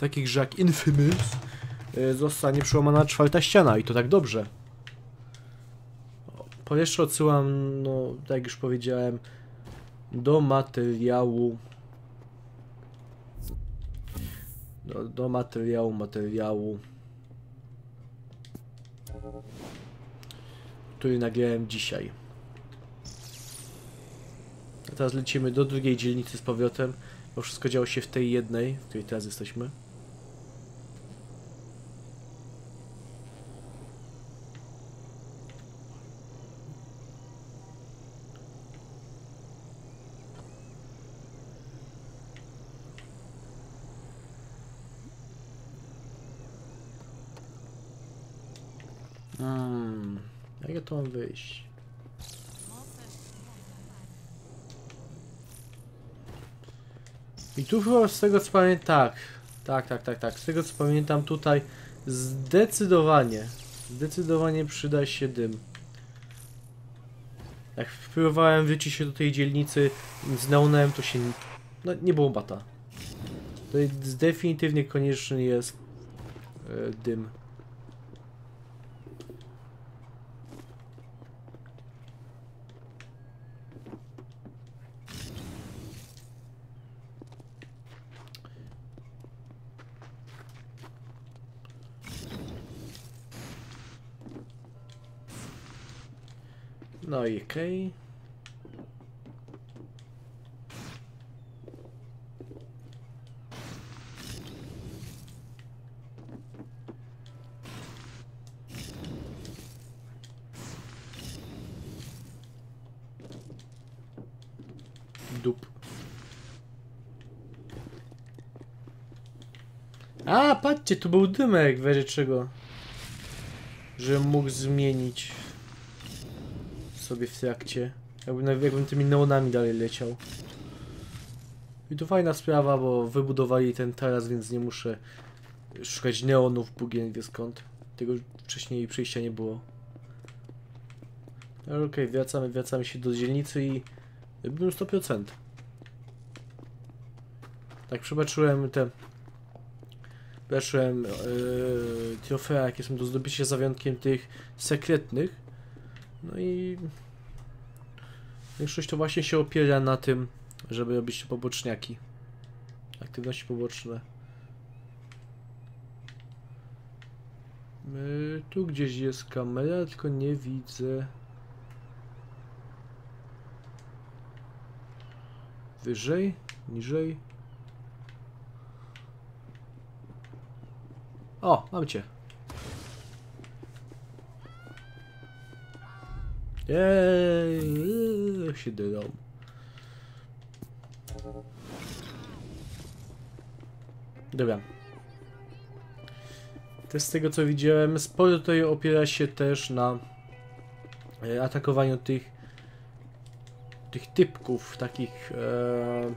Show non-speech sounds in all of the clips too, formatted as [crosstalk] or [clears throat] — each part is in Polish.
takich grze jak Infamous y, zostanie przełamana czwarta ściana i to tak dobrze. Po jeszcze odsyłam, no tak jak już powiedziałem, do materiału do, do materiału, materiału który nagrałem dzisiaj. A teraz lecimy do drugiej dzielnicy z powrotem, bo wszystko działo się w tej jednej, w której teraz jesteśmy. Hmm, jak ja to mam wyjść? I tu chyba z tego co pamiętam, tak, tak, tak, tak, tak, z tego co pamiętam tutaj zdecydowanie, zdecydowanie przyda się dym. Jak wpływałem wrócić się do tej dzielnicy z neonem, to się, no nie było bata. Jest definitywnie konieczny jest e, dym. No okej. Dup. A, patrzcie, tu był dymek, w czego. Że mógł zmienić sobie w trakcie. Jakbym, jakbym tymi neonami dalej leciał. I to fajna sprawa, bo wybudowali ten taras, więc nie muszę szukać neonów, Bóg nie wie skąd. Tego wcześniej przyjścia nie było. Okej, wracamy, wracamy się do dzielnicy i byłem 100%. Tak przebaczyłem te... Zobaczyłem yy, trofea, jakie są do zdobycia za wyjątkiem tych sekretnych. No i większość to właśnie się opiera na tym, żeby robić poboczniaki. Aktywności poboczne. Yy, tu gdzieś jest kamera, tylko nie widzę. Wyżej? Niżej? O, mam cię. Jej, jak się dodał. Dobra. Też z tego co widziałem, sporo tutaj opiera się też na e, atakowaniu tych tych typków, takich e,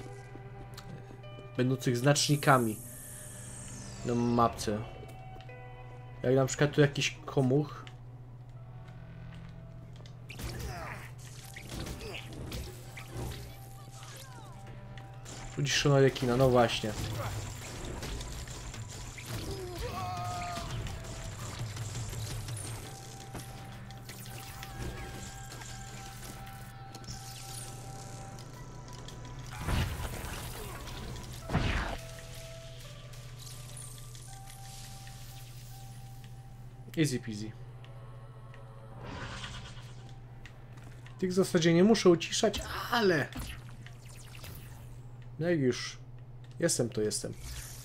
będących znacznikami na mapce. Jak na przykład tu jakiś komuch Uciszona rekina, no właśnie. Easy peasy. Tych w zasadzie nie muszę uciszać, ale... No jak już jestem, to jestem.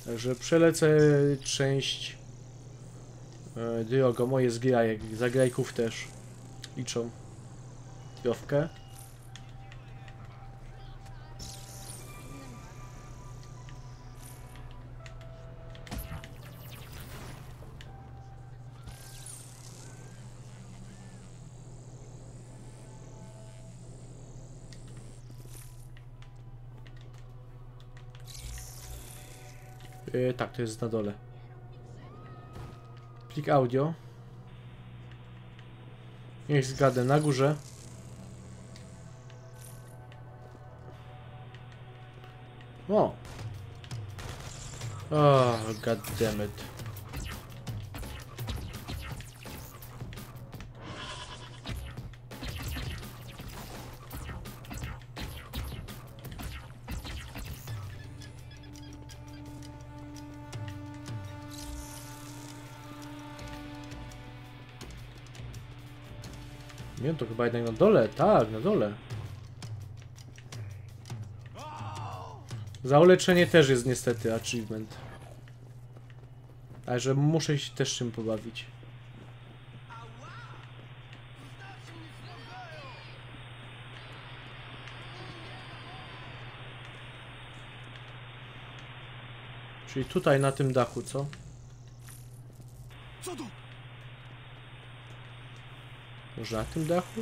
Także przelecę część e, drogo. Moje z grajek, zagrajków też liczą drowkę. Yy, tak, to jest na dole. Plik audio. Niech zgadę, na górze. O! Oh, god to chyba jednak na dole, tak, na dole. Za uleczenie też jest niestety achievement. Ale że muszę się też czym pobawić. Czyli tutaj na tym dachu, co? Co to? Może na tym dachu?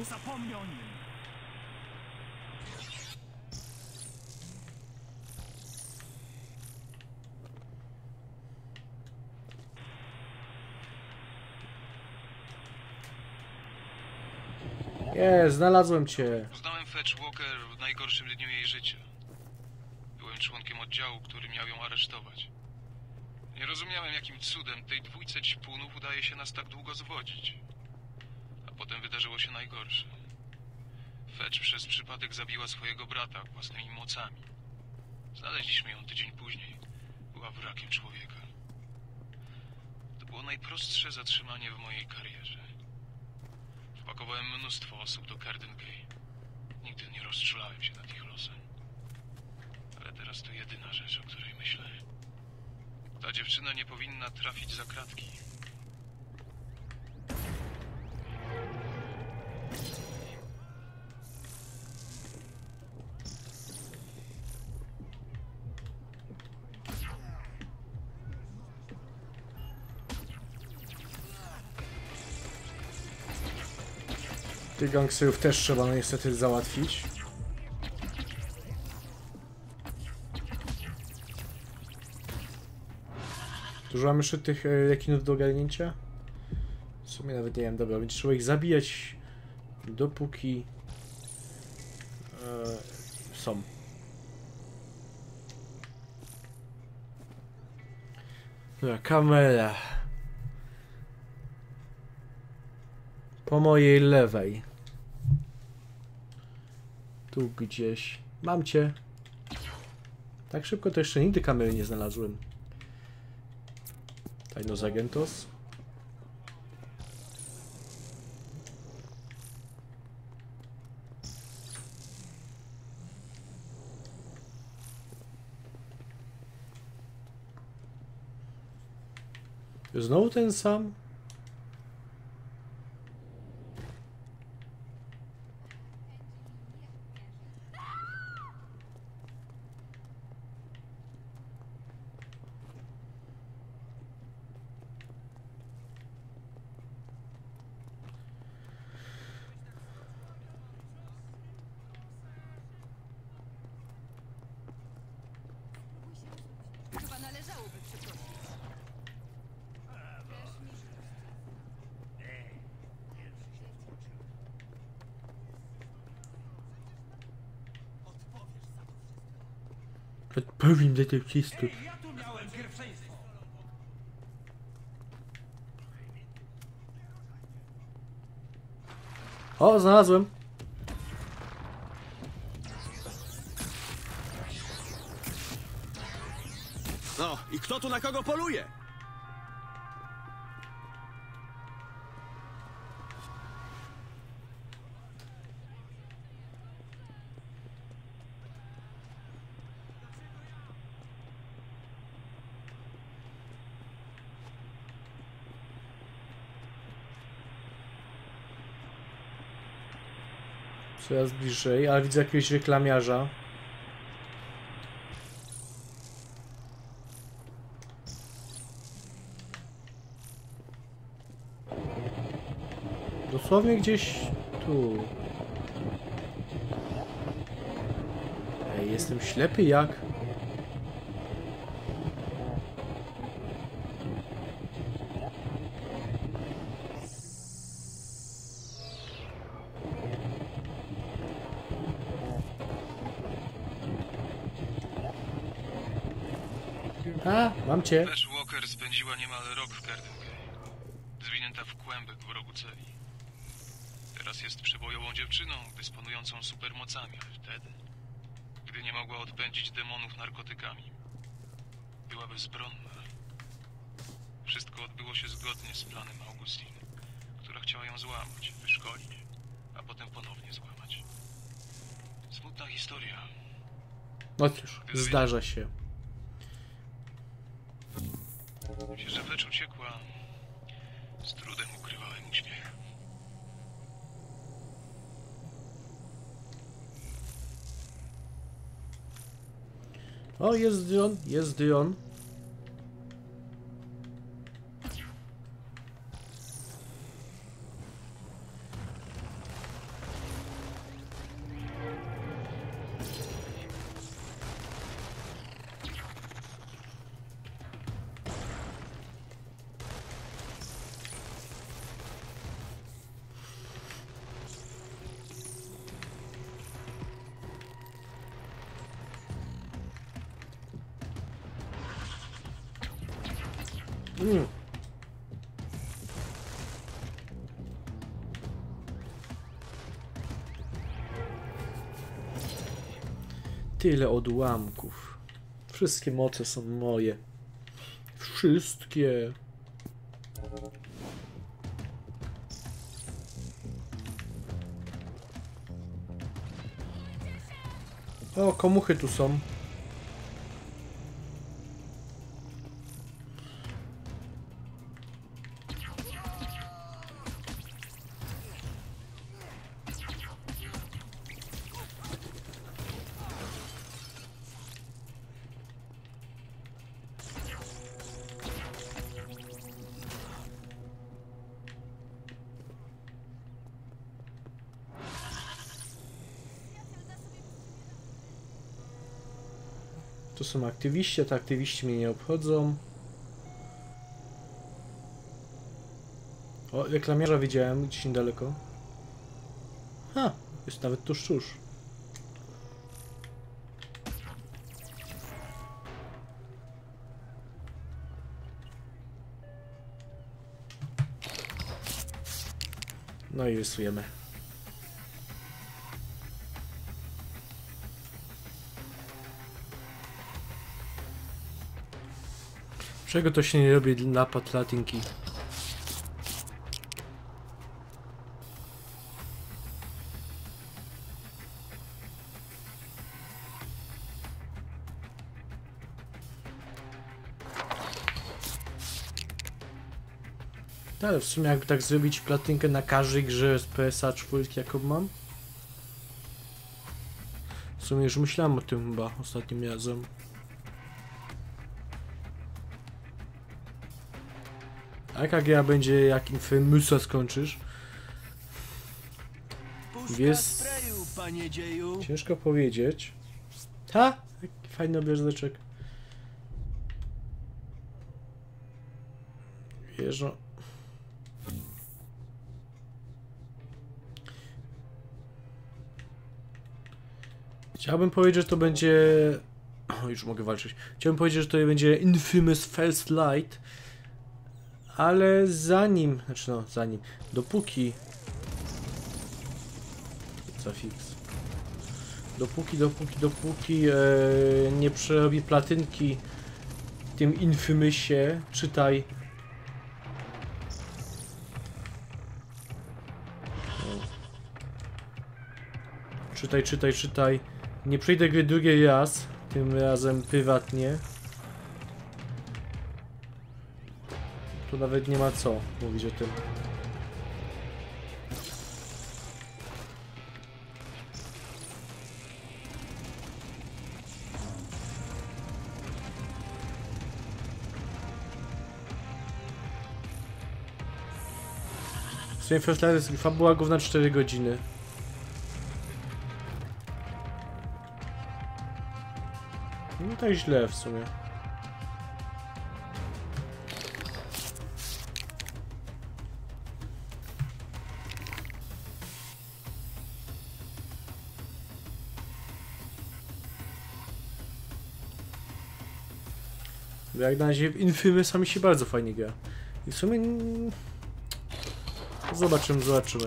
Jest, znalazłem cię. Poznałem Fetch Walker w najgorszym dniu jej życia. Byłem członkiem oddziału, który miał ją aresztować. Nie rozumiałem, jakim cudem tej dwójce ćpunów udaje się nas tak długo zwodzić. Potem wydarzyło się najgorsze. Fetch przez przypadek zabiła swojego brata własnymi mocami. Znaleźliśmy ją tydzień później. Była wrakiem człowieka. To było najprostsze zatrzymanie w mojej karierze. Wpakowałem mnóstwo osób do Carden Gay. Nigdy nie rozczulałem się nad ich losem. Ale teraz to jedyna rzecz, o której myślę. Ta dziewczyna nie powinna trafić za kratki. Tych gangsterów też trzeba niestety załatwić. Dużo mam jeszcze tych e, rekinów do ogarnięcia? W sumie nawet nie wiem, dobra, będzie trzeba ich zabijać dopóki e, są. Dobra, kamera. Po mojej lewej. Tu gdzieś. Mam cię. Tak szybko to jeszcze nigdy kamery nie znalazłem. Tajnos Agentos. Znowu ten sam? Odpowiem detektystu. Ja tu miałem pierwszeństwo. O, znalazłem. No, i kto tu na kogo poluje? Coraz bliżej, ale widzę jakiegoś reklamiarza. Dosłownie gdzieś tu. Ej, jestem ślepy jak? A, mam cię. Flash Walker spędziła niemal rok w Garden. Zwinięta w kłębek w rogu celi. Teraz jest przebojową dziewczyną, dysponującą supermocami. Wtedy, gdy nie mogła odpędzić demonów narkotykami, była bezbronna. Wszystko odbyło się zgodnie z planem Augustine, która chciała ją złamać, wyszkolić, a potem ponownie złamać. Smutna historia. No cóż, zdarza się. Że Fletch uciekła, z trudem ukrywałem uśmiech. O, jest Dion, jest Dion. Tyle odłamków. Wszystkie moce są moje. Wszystkie. O, komuchy tu są. Są aktywiści, a te aktywiści mnie nie obchodzą. O, reklamiarza widziałem gdzieś niedaleko. Ha, jest nawet tuż, tuż. No i rysujemy. Czego to się nie robi napad latinki? Ale w sumie jakby tak zrobić platynkę na każdej grze z PSA 4 jaką mam? W sumie już myślałem o tym chyba ostatnim razem. A jaka gra będzie jak Infamousa skończysz? Jest-. Ciężko powiedzieć. Ha! Jaki fajny obrazeczek. Wiesz, no... Chciałbym powiedzieć, że to będzie... O, już mogę walczyć. Chciałbym powiedzieć, że to będzie Infamous First Light, ale zanim, znaczy no, zanim, dopóki... Za fix. Dopóki, dopóki, dopóki e, nie przerobi platynki tym Infamousie, czytaj... Czytaj, czytaj, czytaj. Nie przejdę gry drugi raz, tym razem prywatnie. Tu nawet nie ma co mówić o tym. W sumie First Light fabuła gówna 4 godziny. Nie tak źle w sumie. Jak na razie Infamousa mi się bardzo fajnie gra. I w sumie... Zobaczymy, zobaczymy.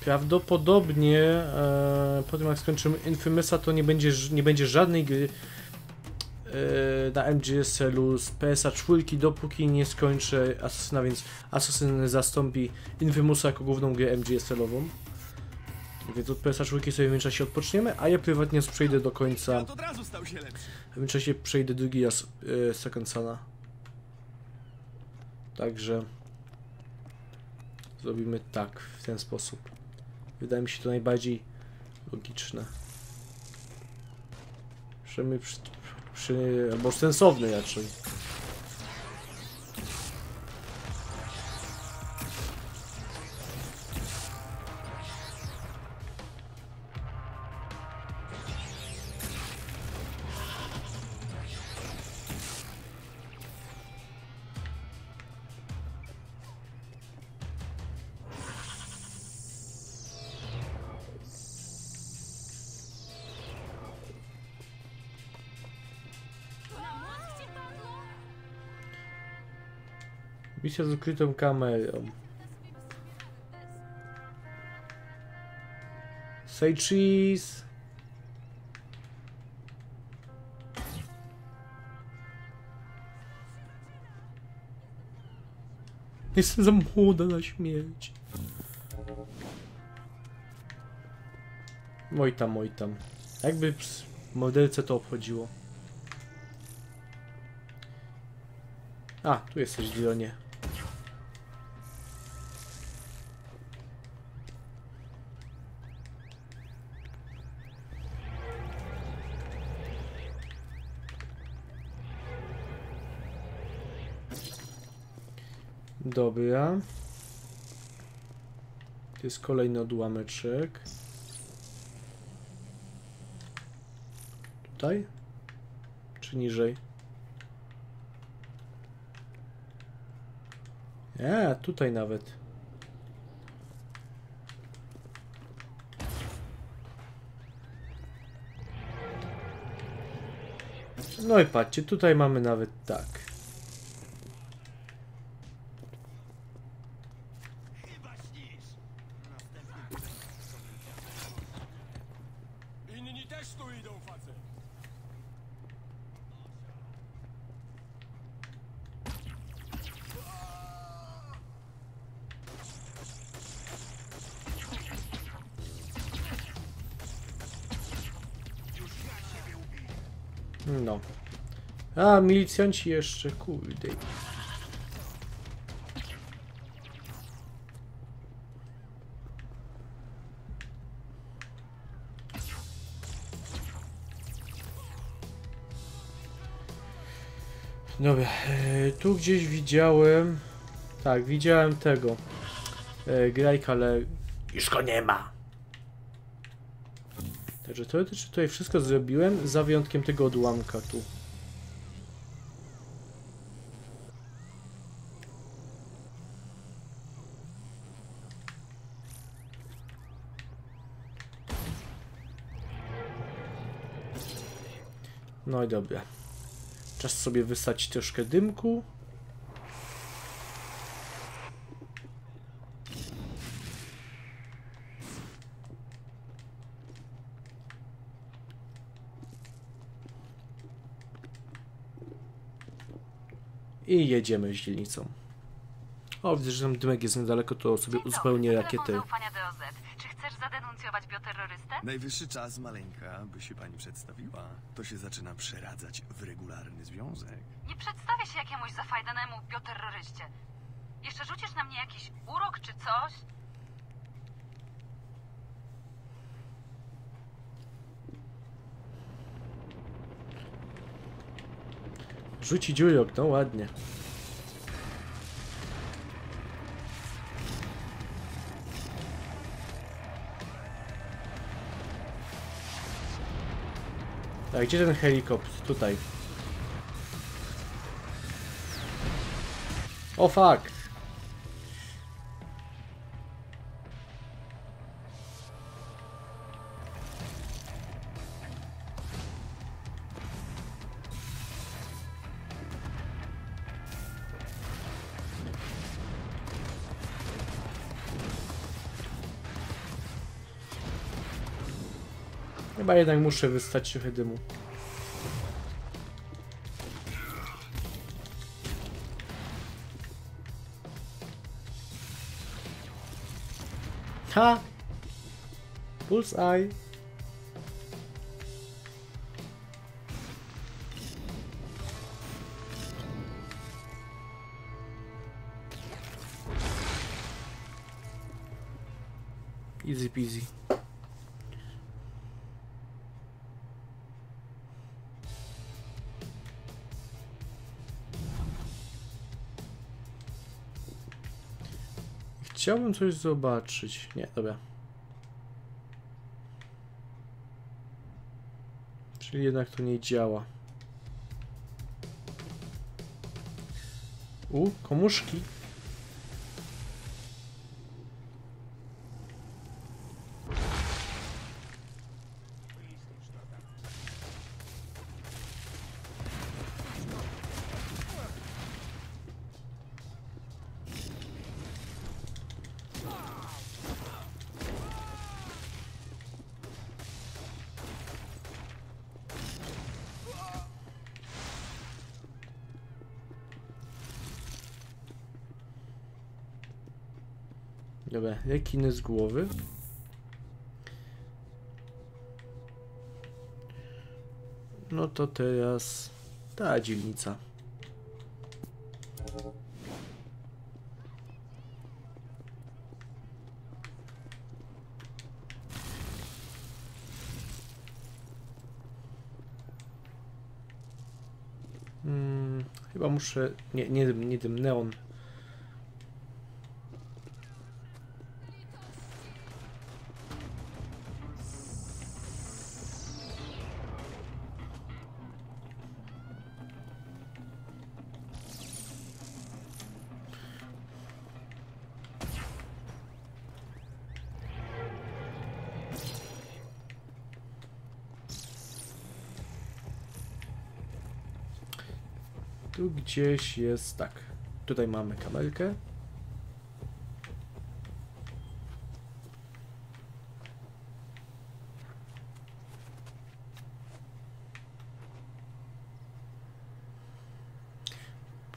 Prawdopodobnie e, po tym jak skończymy Infamousa to nie będzie, nie będzie żadnej gry e, na MGSL-u z PSA 4 dopóki nie skończę Assassina, więc Assassin zastąpi Infamousa jako główną grę MGSL-ową. Więc od PSA 4 sobie w międzyczasie odpoczniemy, a ja prywatnie przejdę do końca. W międzyczasie przejdę drugi raz e, Second Sana. Także zrobimy tak, w ten sposób. Wydaje mi się to najbardziej logiczne. Przynajmniej przy, przy, albo sensowne raczej. Misja z ukrytą kamerą. Say cheese. Jestem za młoda na śmierć. Oj tam, oj tam. Jakby modelce to obchodziło. A, tu jesteś, Dionie. Dobra. Tu jest kolejny odłameczek. Tutaj? Czy niżej? Nie, tutaj nawet. No i patrzcie, tutaj mamy nawet tak. A, milicjanci jeszcze, kurde. Dobra, e, tu gdzieś widziałem... Tak, widziałem tego. E, grajka, ale już go nie ma. Także teoretycznie tutaj wszystko zrobiłem, za wyjątkiem tego odłamka tu. No i dobra. Czas sobie wysać troszkę dymku. I jedziemy z dzielnicą. O, widzę, że tam dymek jest niedaleko, to sobie uzupełnię rakiety. zaufania DOZ. Czy chcesz zadenuncjować bioterrorystę? Najwyższy czas, maleńka, by się pani przedstawiła. To się zaczyna przeradzać w regularny związek. Nie przedstawię się jakiemuś zafajdanemu bioterroryście. Jeszcze rzucisz na mnie jakiś urok czy coś? Rzuci dziurok, no ładnie. gdzie ten helikopter? Tutaj. O fuck! Chyba jednak muszę wystać trochę dymu. Ha! Bullseye! Easy peasy. Chciałbym coś zobaczyć. Nie, dobra. Czyli jednak to nie działa. U, komuszki. Rekiny z głowy. No to teraz ta dzielnica. Hmm, chyba muszę. Nie, nie, nie dym, neon. Gdzieś jest tak. Tutaj mamy kabelkę.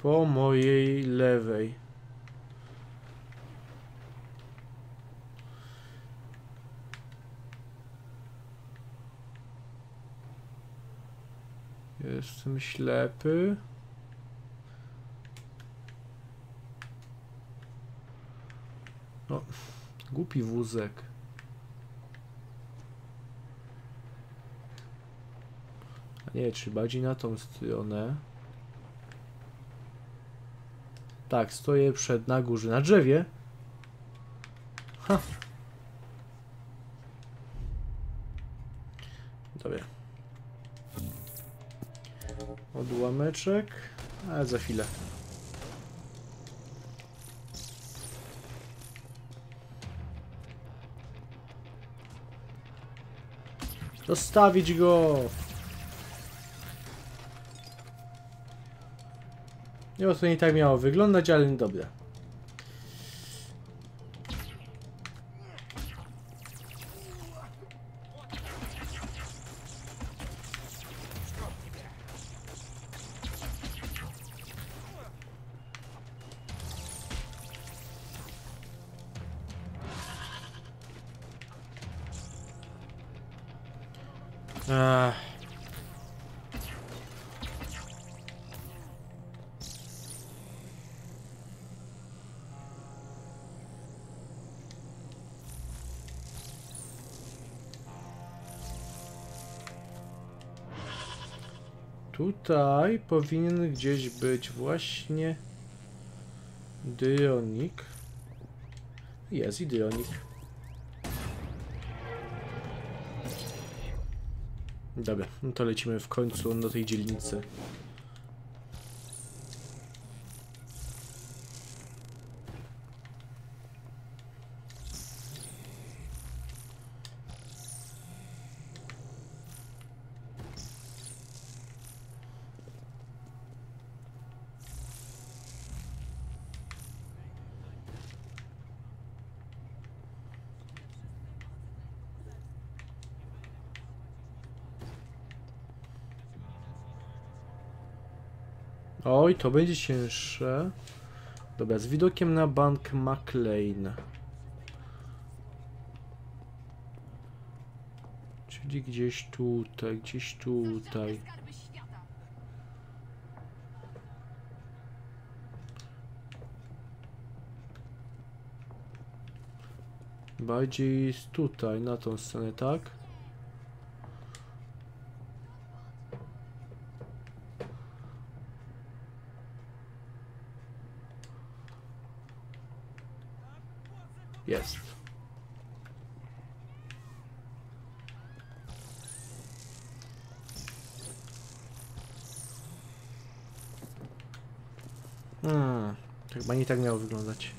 Po mojej lewej. Jestem ślepy. No, głupi wózek. A nie, czy bardziej na tą stronę? Tak, stoję przed na górze, na drzewie. Ha. Dobra. Odłameczek, ale za chwilę. Zostawić go! Nie wiem, to nie tak miało wyglądać, ale dobra. Powinien gdzieś być właśnie Dyonik. Jest i Dyonik. Dobra, no to lecimy w końcu do tej dzielnicy. To będzie cięższe. Dobra, z widokiem na bank McLean. Czyli gdzieś tutaj, gdzieś tutaj. Bardziej tutaj, na tą stronę, tak? Jest. Hmm, chyba nie tak miało wyglądać.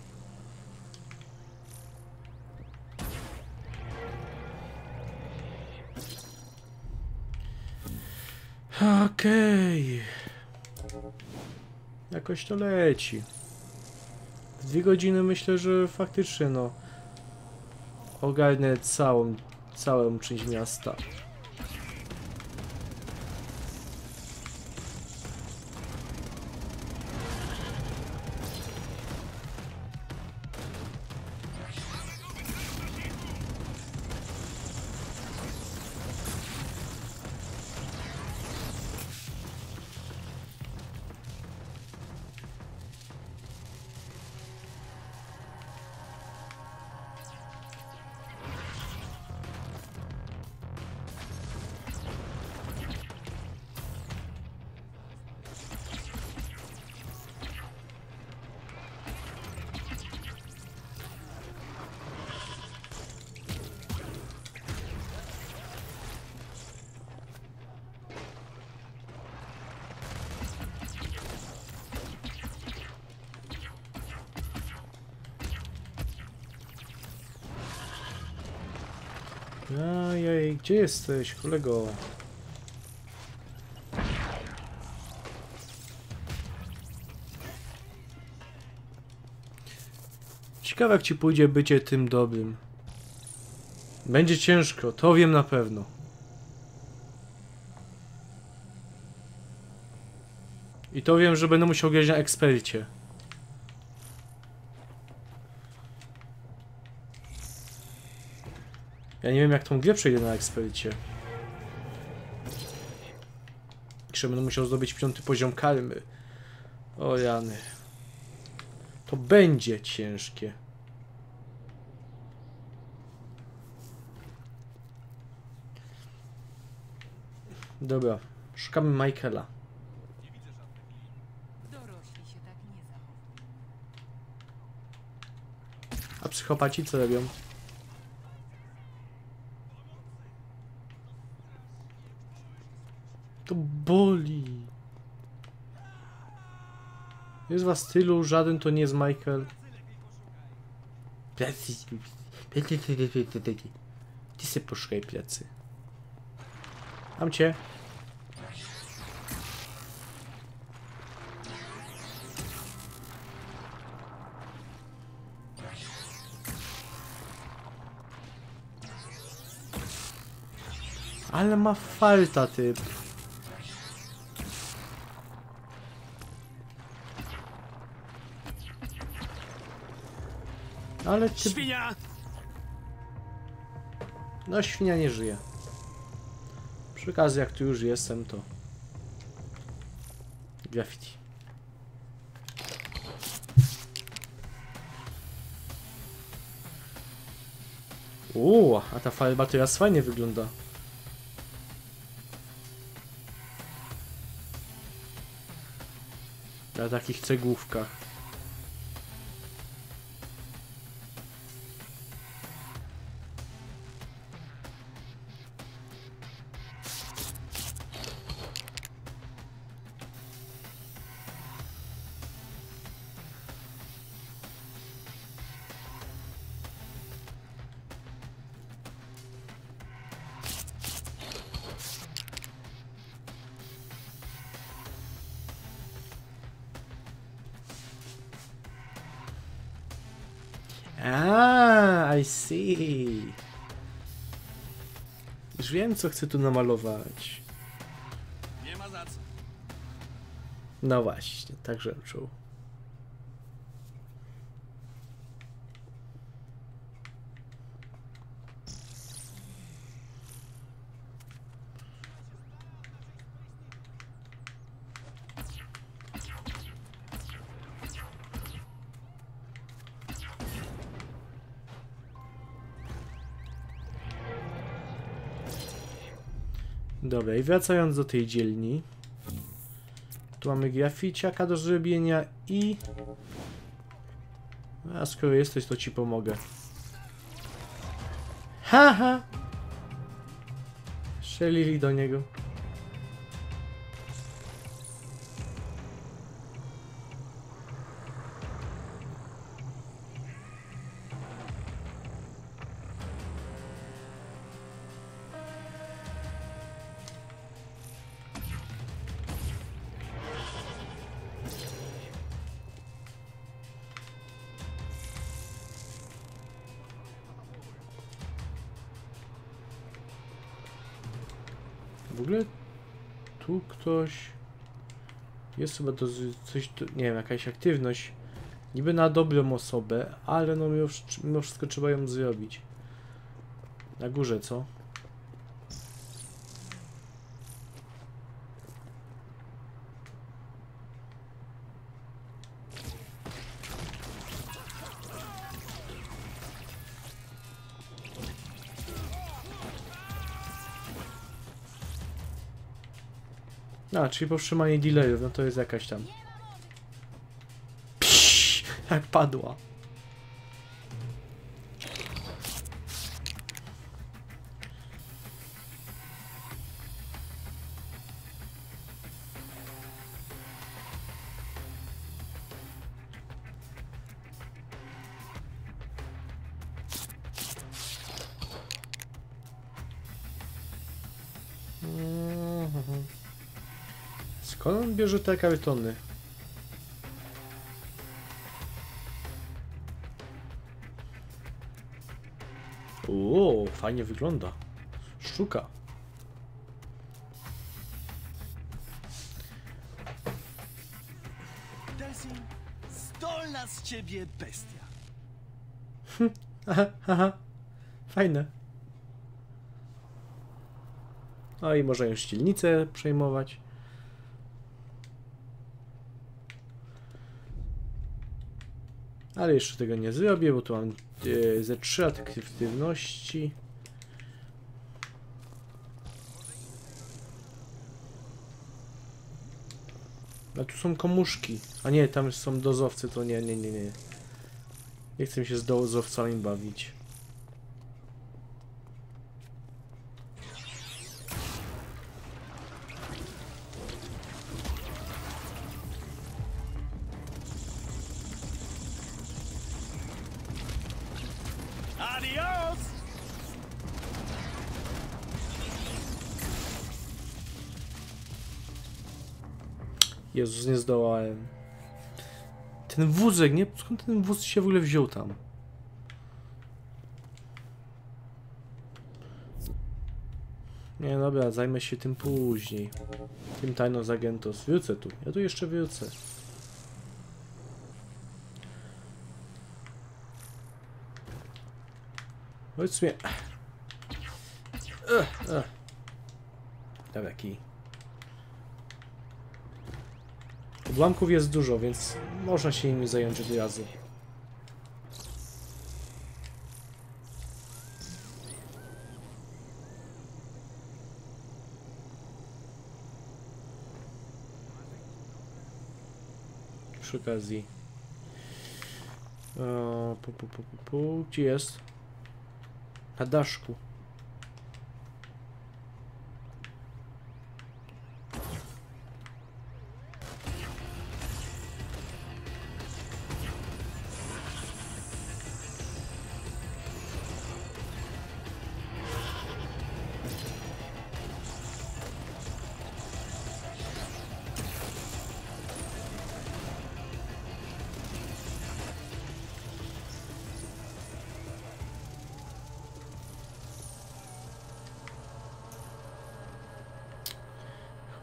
Okej. Jakoś to leci. Dwie godziny myślę, że faktycznie no ogarnę całą, całą część miasta. Gdzie jesteś, kolego? Ciekawe jak ci pójdzie bycie tym dobrym. Będzie ciężko, to wiem na pewno. I to wiem, że będę musiał grać na ekspercie. Ja nie wiem jak tą grę przejdę na ekspercie. Jeszcze będę musiał zdobyć piąty poziom karmy. O jany. To będzie ciężkie. Dobra, szukamy Michaela. Tak. A psychopaci co robią? To boli. Jest was tylu, żaden to nie jest Michael. Plecy. Ty se poszukaj plecy. Mam cię. Ale ma falta typ. Ale ty... Świnia! No świnia nie żyje. Przy okazji jak tu już jestem to... Graffiti. Uuu, a ta farba teraz fajnie wygląda. Na takich cegłówkach. Wiem, co chcę tu namalować. Nie ma za co. No właśnie, tak żebym Dobra, i wracając do tej dzielni. Tu mamy graficiaka do zrobienia i... A skoro jesteś, to ci pomogę. Haha! Strzelili do niego. Ktoś jest chyba to coś, nie wiem, jakaś aktywność niby na dobrą osobę, ale no mimo, mimo wszystko trzeba ją zrobić. Na górze, co? A, czyli powstrzymanie delayów, no to jest jakaś tam. Psz, jak padła. Skąd on bierze te kartony? O, fajnie wygląda. Szczuka. Delsin, zdolna z ciebie bestia. Aha, aha. Fajne. No i można już ścielnicę przejmować. Ale jeszcze tego nie zrobię, bo tu mam e, ze trzy aktywności. A tu są komuszki. A nie, tam są dozowcy, to nie, nie, nie, nie. Nie chcę się z dozowcami bawić. Jezus, nie zdołałem. Ten wózek, nie? Skąd ten wóz się w ogóle wziął tam? Nie, dobra, zajmę się tym później. Tym tajno z agentos. Wrócę tu. Ja tu jeszcze wrócę. Powiedz mnie... Dobra, kij. Odłamków jest dużo, więc można się nimi zająć od razu. Przy okazji. O, pu, pu, pu, pu. Gdzie jest? Na daszku.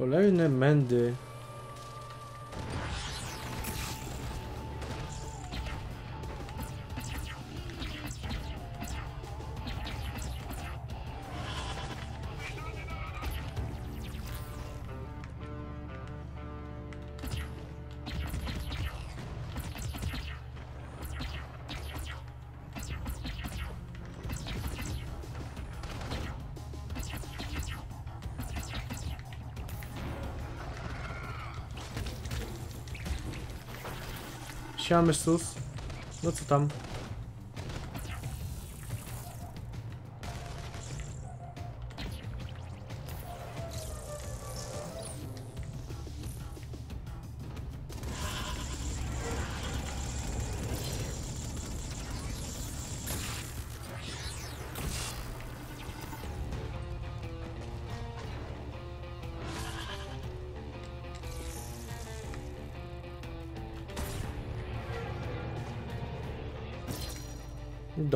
Kolejne mędy. Siamy sus. No co tam?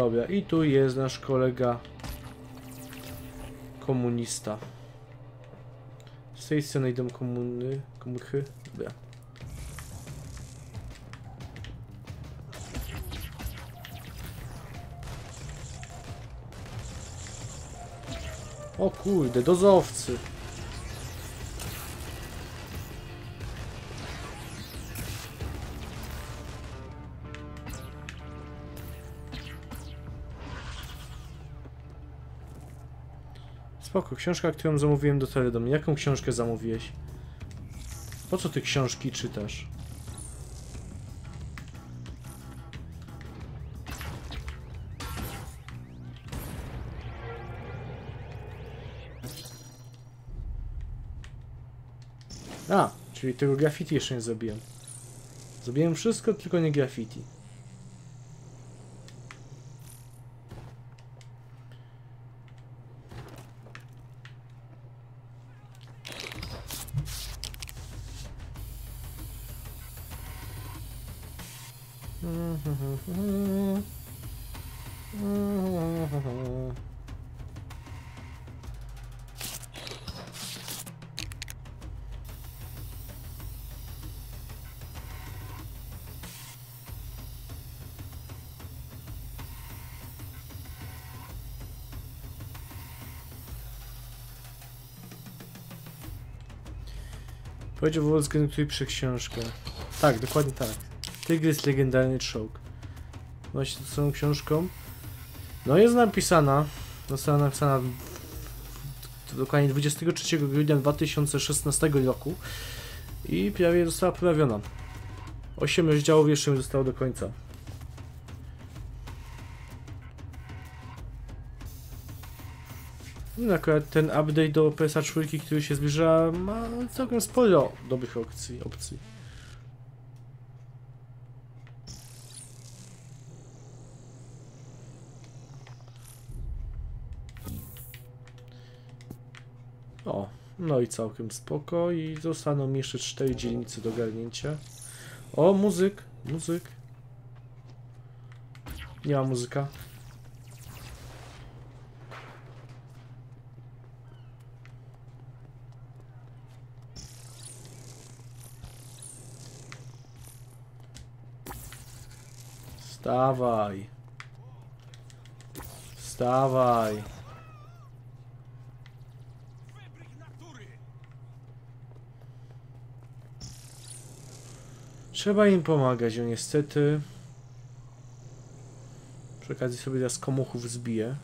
Dobra, i tu jest nasz kolega komunista. Z tej strony idą komuny, komuchy. Dobra. O kurde, dozowcy. Spoko, książka, którą zamówiłem do Teledom. Jaką książkę zamówiłeś? Po co ty książki czytasz? A, czyli tego graffiti jeszcze nie zrobiłem. Zrobiłem wszystko, tylko nie graffiti. Powiedział Wolfgang, który książkę. Tak, dokładnie tak. Tygrys legendarny czołg. Właśnie z tą książką. No jest napisana. Została napisana dokładnie 23 grudnia 2016 roku. I prawie została poprawiona. 8 rozdziałów jeszcze mi zostało do końca. Akurat ten update do PSA 4, który się zbliża, ma całkiem sporo dobrych opcji. opcji. O, no i całkiem spoko i zostaną mi jeszcze 4 dzielnice do garnięcia. O, muzyk, muzyk. Nie ma muzyka. Wstawaj. Wstawaj. Trzeba im pomagać, no niestety. Przy okazji sobie teraz komuchów zbiję.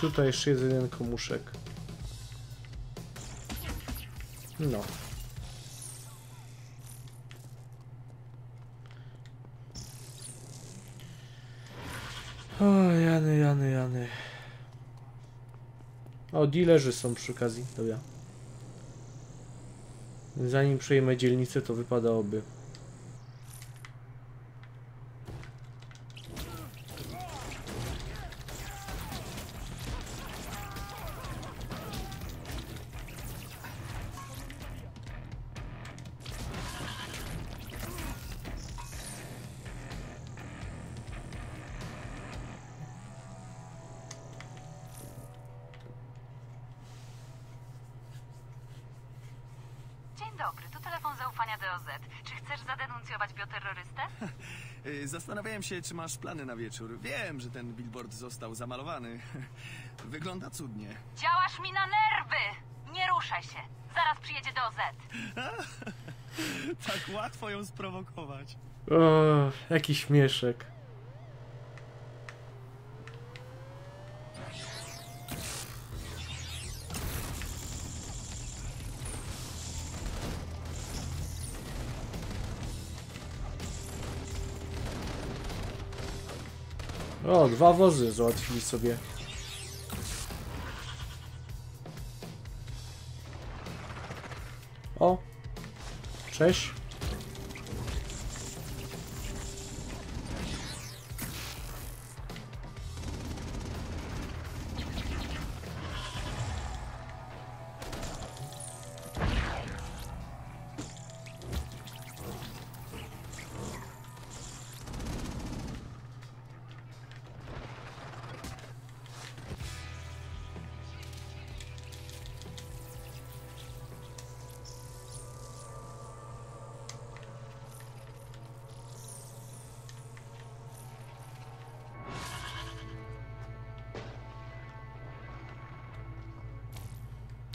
Tutaj jeszcze jeden komuszek. No. O, Jany, Jany, Jany. O, dealerzy są przy okazji, dobra. Zanim przejmę dzielnicę, to wypadałoby. Się, czy masz plany na wieczór. Wiem, że ten billboard został zamalowany. [laughs] Wygląda cudnie. Działasz mi na nerwy! Nie ruszaj się. Zaraz przyjedzie do OZ. [laughs] Tak łatwo ją sprowokować. O, jaki śmieszek. Dwa wozy załatwili sobie. O! Cześć.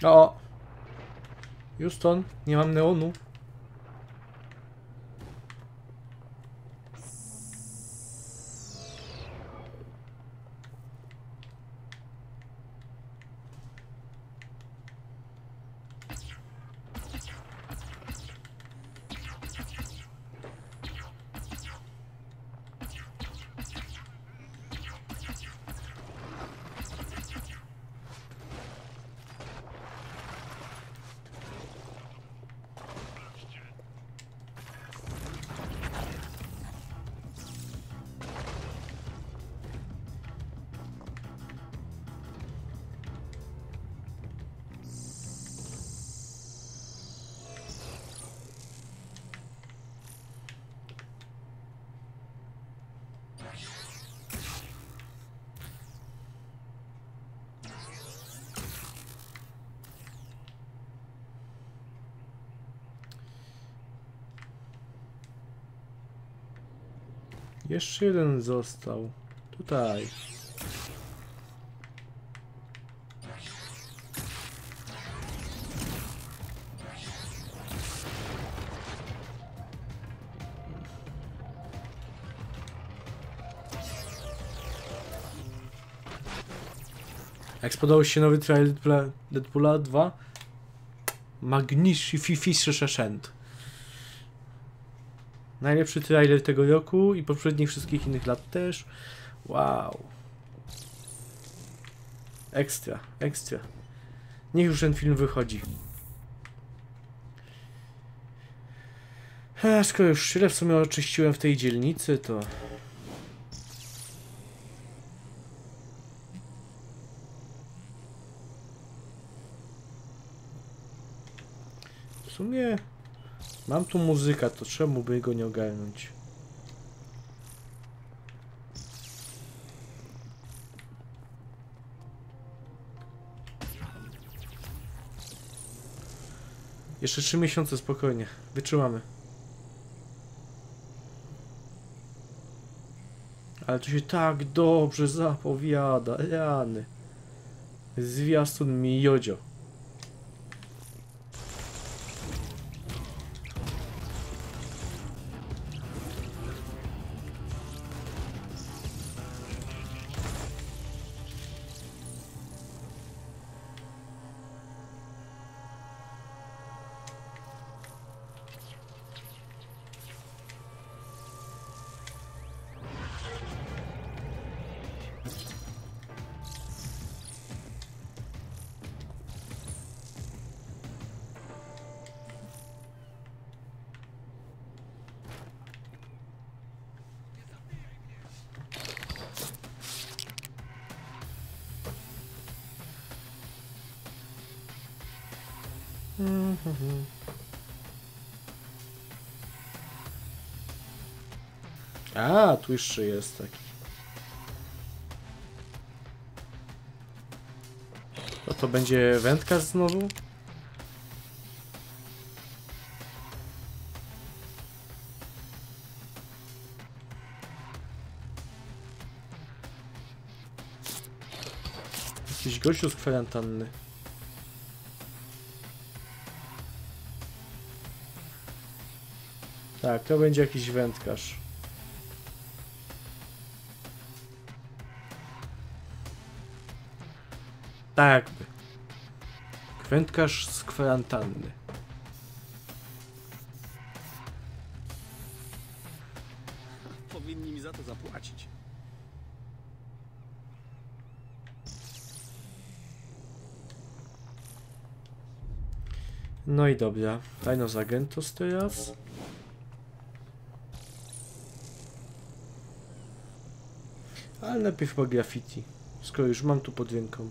O! Houston, nie mam neonu. Jeszcze jeden został. Tutaj. Jak spodobał się nowy trailer Deadpoola- Deadpoola 2? Magnificent. Najlepszy trailer tego roku i poprzednich wszystkich innych lat też. Wow. Ekstra, ekstra. Niech już ten film wychodzi. A, skoro już tyle w sumie oczyściłem w tej dzielnicy, to... W sumie... Mam tu muzyka, to czemu by go nie ogarnąć? Jeszcze 3 miesiące spokojnie. Wytrzymamy. Ale to się tak dobrze zapowiada. Rany. Zwiastun mi jodzio. tłuszczy jest taki. No to będzie wędka znowu? Jakiś gościu z kwarantanny. Tak, to będzie jakiś wędkarz. Tak. Wędkarz z kwarantanny. Powinni mi za to zapłacić. No i dobra. Tajno z Agentos teraz. Ale najpierw chyba graffiti. Skoro już mam tu pod ręką.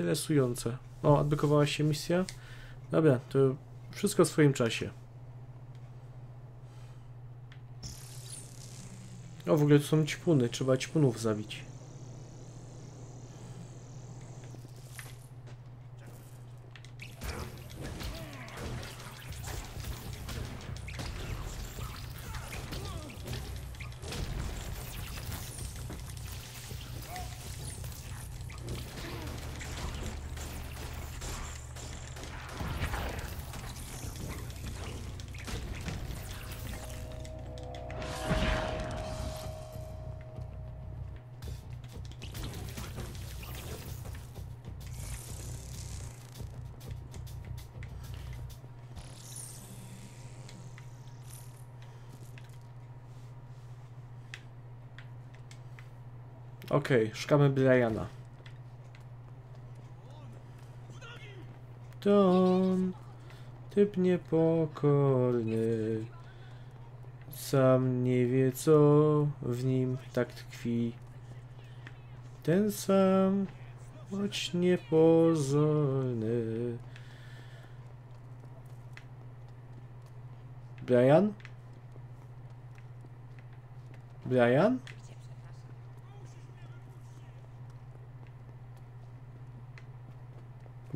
Interesujące. O, odblokowała się misja. Dobra, to wszystko w swoim czasie. O, w ogóle tu są ćpuny. Trzeba ćpunów zabić. Okej, szukamy Briana. Tom, typ niepokorny, sam nie wie co w nim tak tkwi. Ten sam, choć niepozorny. Brian? Brian?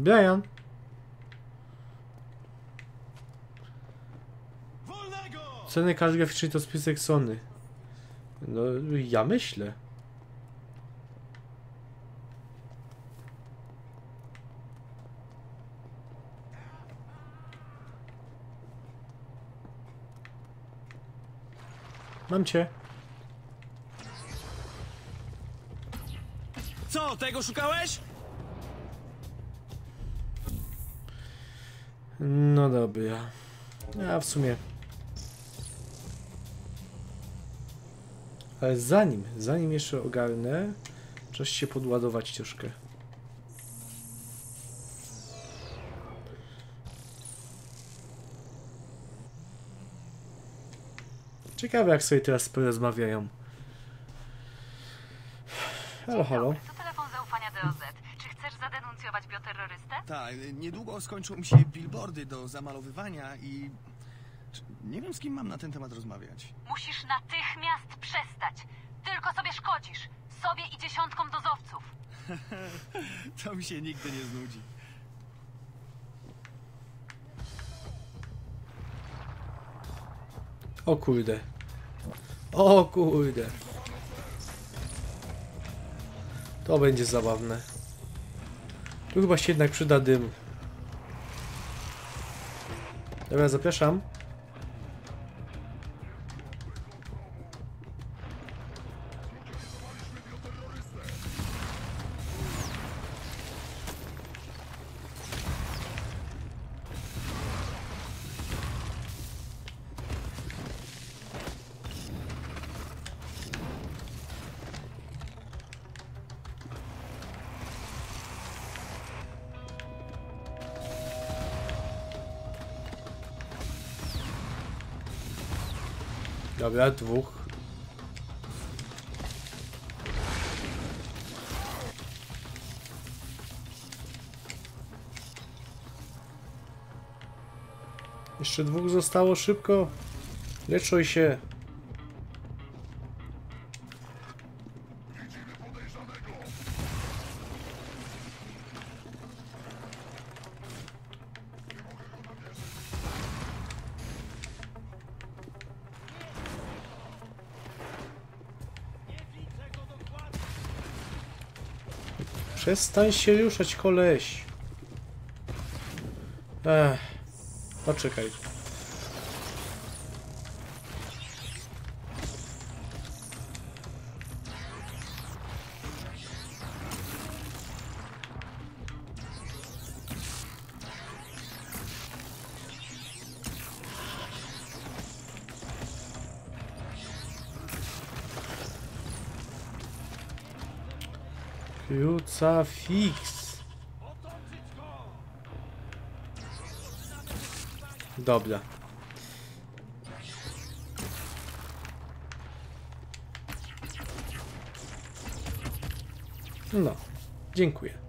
Brian? Ceny kart graficznej to spisek Sony. No, ja myślę. Mam cię. Co, tego szukałeś? No dobra. A w sumie. Ale zanim, zanim jeszcze ogarnę, czas się podładować troszkę. Ciekawe jak sobie teraz porozmawiają. Halo, halo. To telefon zaufania DOZ. Czy chcesz zadenuncjować bioterrorystę? Tak, niedługo skończą mi się billboardy do zamalowywania i... Nie wiem, z kim mam na ten temat rozmawiać. Musisz natychmiast przestać. Tylko sobie szkodzisz. Sobie i dziesiątkom dozowców. [laughs] To mi się nigdy nie znudzi. O kurde. O kurde. To będzie zabawne. Tu chyba się jednak przyda dym. Dobra, zapraszam. Dobra, dwóch. Jeszcze dwóch zostało szybko. Leczuj się. Przestań się ruszać, koleś. Ech. Poczekaj. Crucifix. Dobra. No, dziękuję.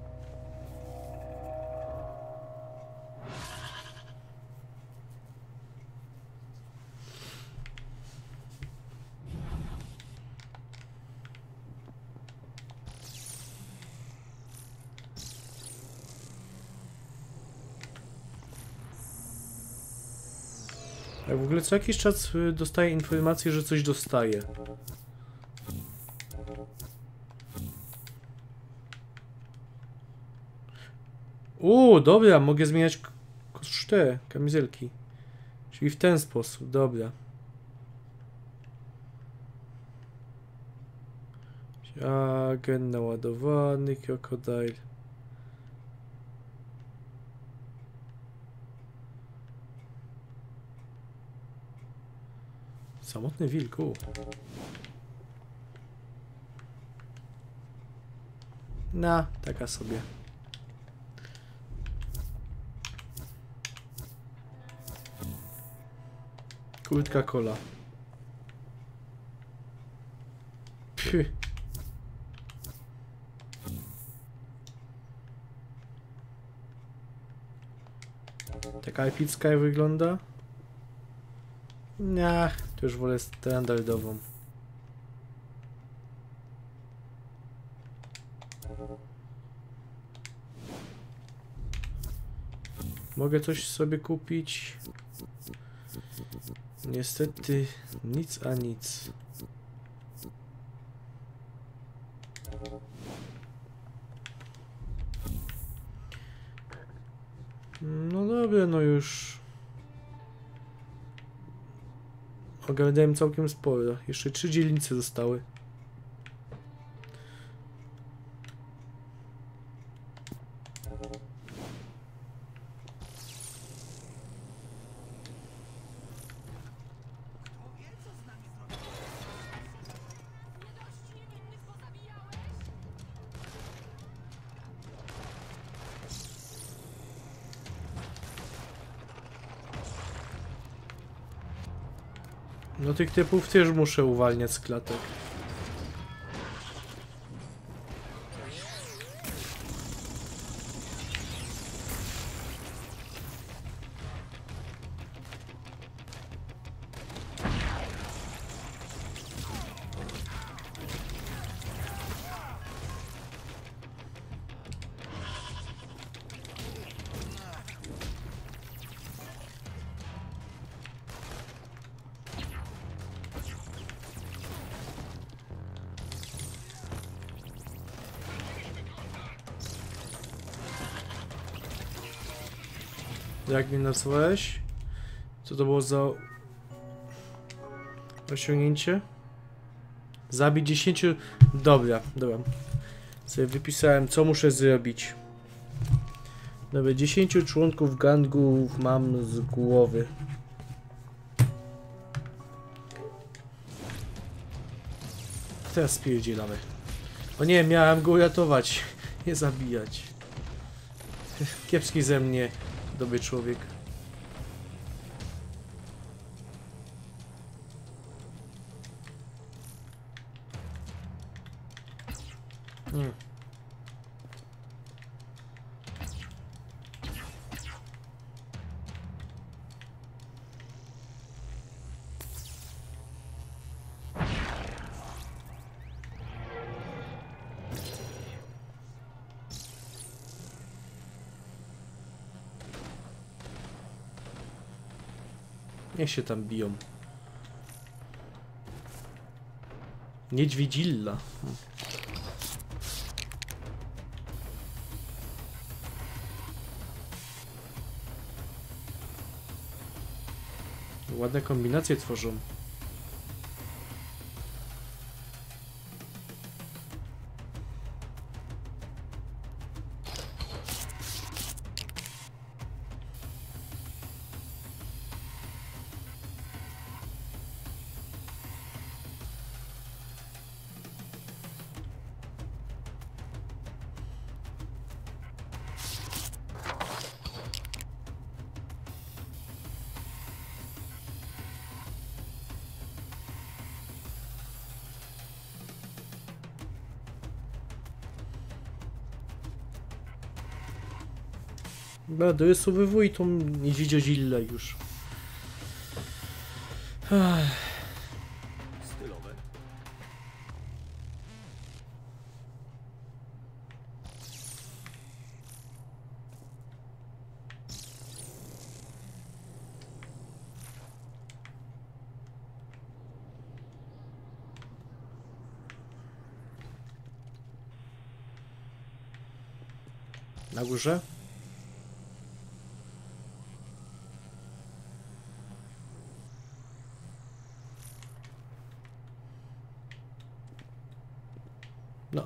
Co jakiś czas y, dostaję informację, że coś dostaję. Uuu, dobra, mogę zmieniać k- kosz- te kamizelki. Czyli w ten sposób, dobra. Agent naładowany, krokodyl. Samotny wilk, u. Na, taka sobie. Kurtka kola. Phy. Taka epicka wygląda? To już wolę standardową. Mogę coś sobie kupić? Niestety nic a nic. Ogarnąłem całkiem sporo. Jeszcze trzy dzielnice zostały. Tych typów też muszę uwalniać z klatek. Jak mnie nazwałeś? Co to było za osiągnięcie? Zabić 10. Dobra, dobra. Sobie wypisałem, co muszę zrobić. Dobra, 10 członków gangów mam z głowy. Teraz spierdzielamy. O nie, miałem go uratować, [laughs] nie zabijać. Kiepski ze mnie dobry człowiek. Niech się tam biją. Niedźwiedzilla. Ładne kombinacje tworzą. Dobra, dorysowywuj tą niedźwiedziozillę już.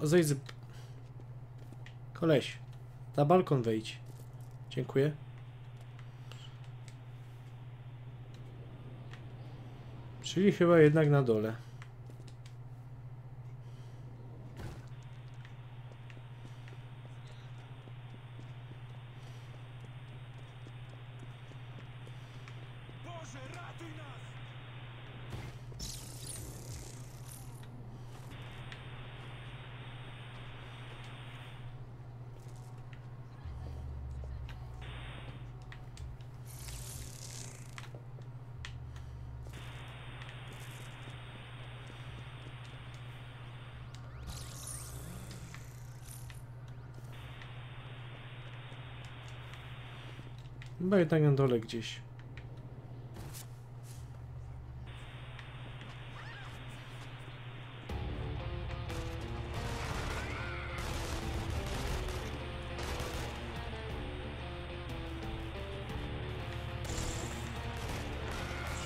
Zejdź z... Koleś, na balkon wejdź. Dziękuję. Czyli chyba jednak na dole. Chyba jednak na dole gdzieś.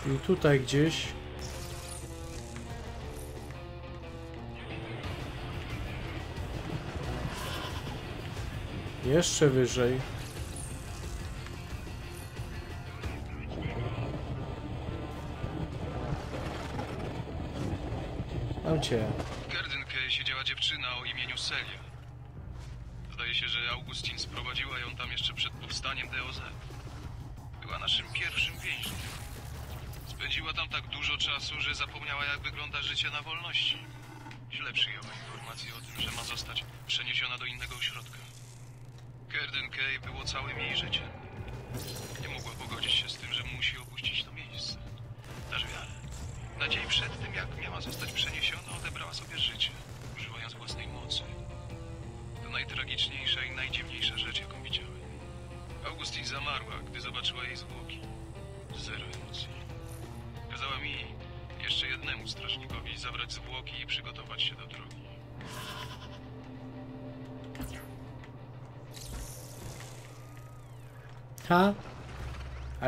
Czyli tutaj gdzieś. Jeszcze wyżej. Cię. W Gardynkę siedziała dziewczyna o imieniu Celia. Zdaje się, że Augustin sprowadziła ją tam jeszcze przed powstaniem DOZ. Była naszym pierwszym więźniem. Spędziła tam tak dużo czasu, że zapomniała jak wygląda życie na wolności. Źle przyjęła informację o tym, że ma zostać przeniesiona do innego ośrodka. Garden Kay było całym jej życiem.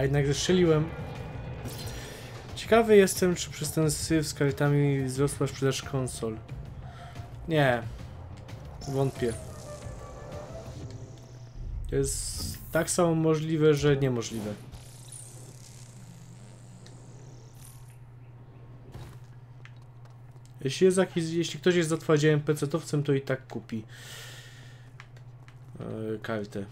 Jednak zestrzeliłem. Ciekawy jestem, czy przez ten syf z kartami wzrosła sprzedaż konsol. Nie. Wątpię. To jest tak samo możliwe, że niemożliwe. Jeśli, jest jakiś, jeśli ktoś jest zatwardziałym PC-towcem, to i tak kupi yy, kartę.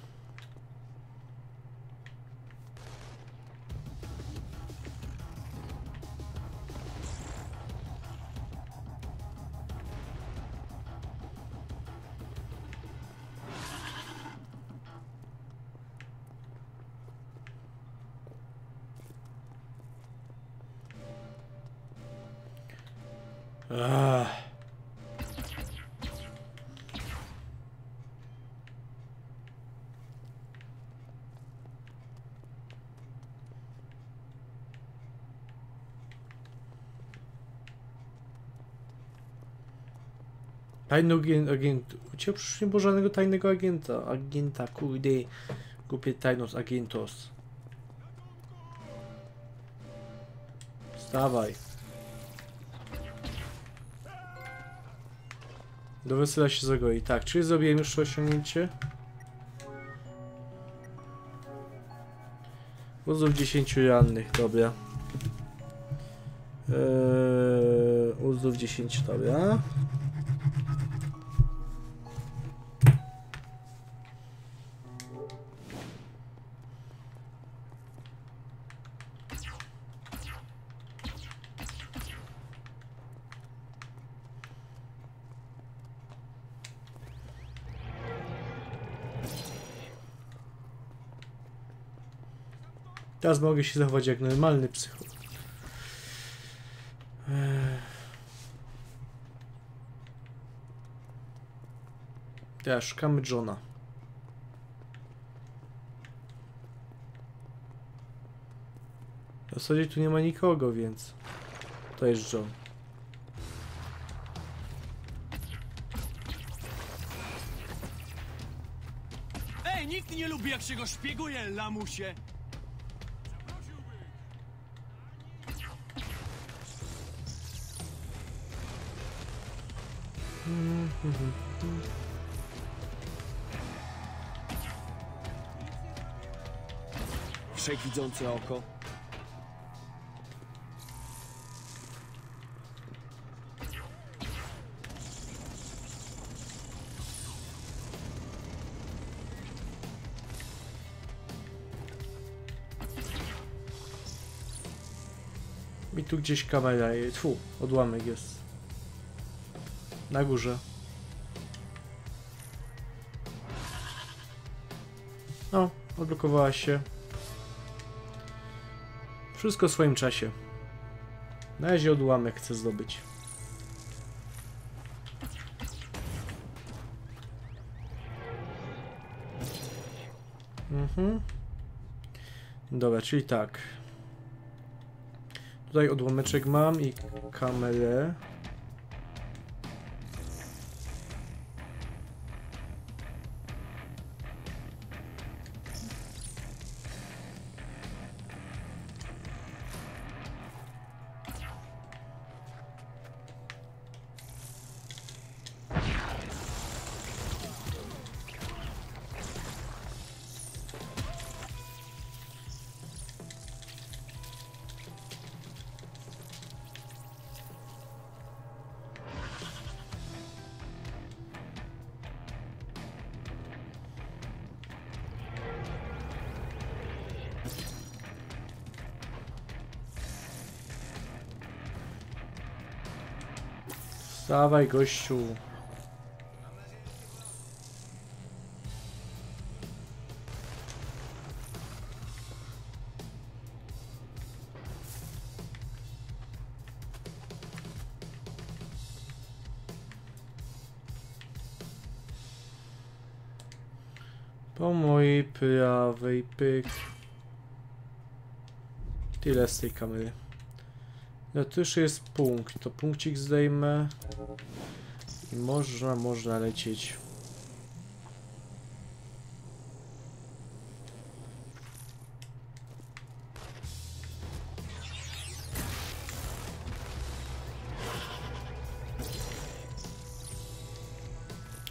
Tajny agent, agent. U ciebie przecież nie było żadnego tajnego agenta. Agenta, kurde. Głupie tajnos agentos. Wstawaj. Do wesela się zagoi. Tak, czyli zrobiłem już osiągnięcie? Uzdrów 10 rannych, dobra. Eee, uzdrów 10, dobra. Teraz mogę się zachować jak normalny psycho. Teraz szukamy Johna. W zasadzie tu nie ma nikogo, więc to jest John. Ej, nikt nie lubi jak się go szpieguje, lamusie! Wszechwidzące oko. I tu gdzieś kamera. Tfu, odłamek jest. Na górze. Odblokowała się. Wszystko w swoim czasie. Na razie odłamek chcę zdobyć. Mhm. Dobra, czyli tak. Tutaj odłameczek mam i kamerę. Wstawaj, gościu. Po mojej prawej pyk. Tyle z tej kamery. No tu już jest punkt, to punkcik zdejmę. I można, można lecieć.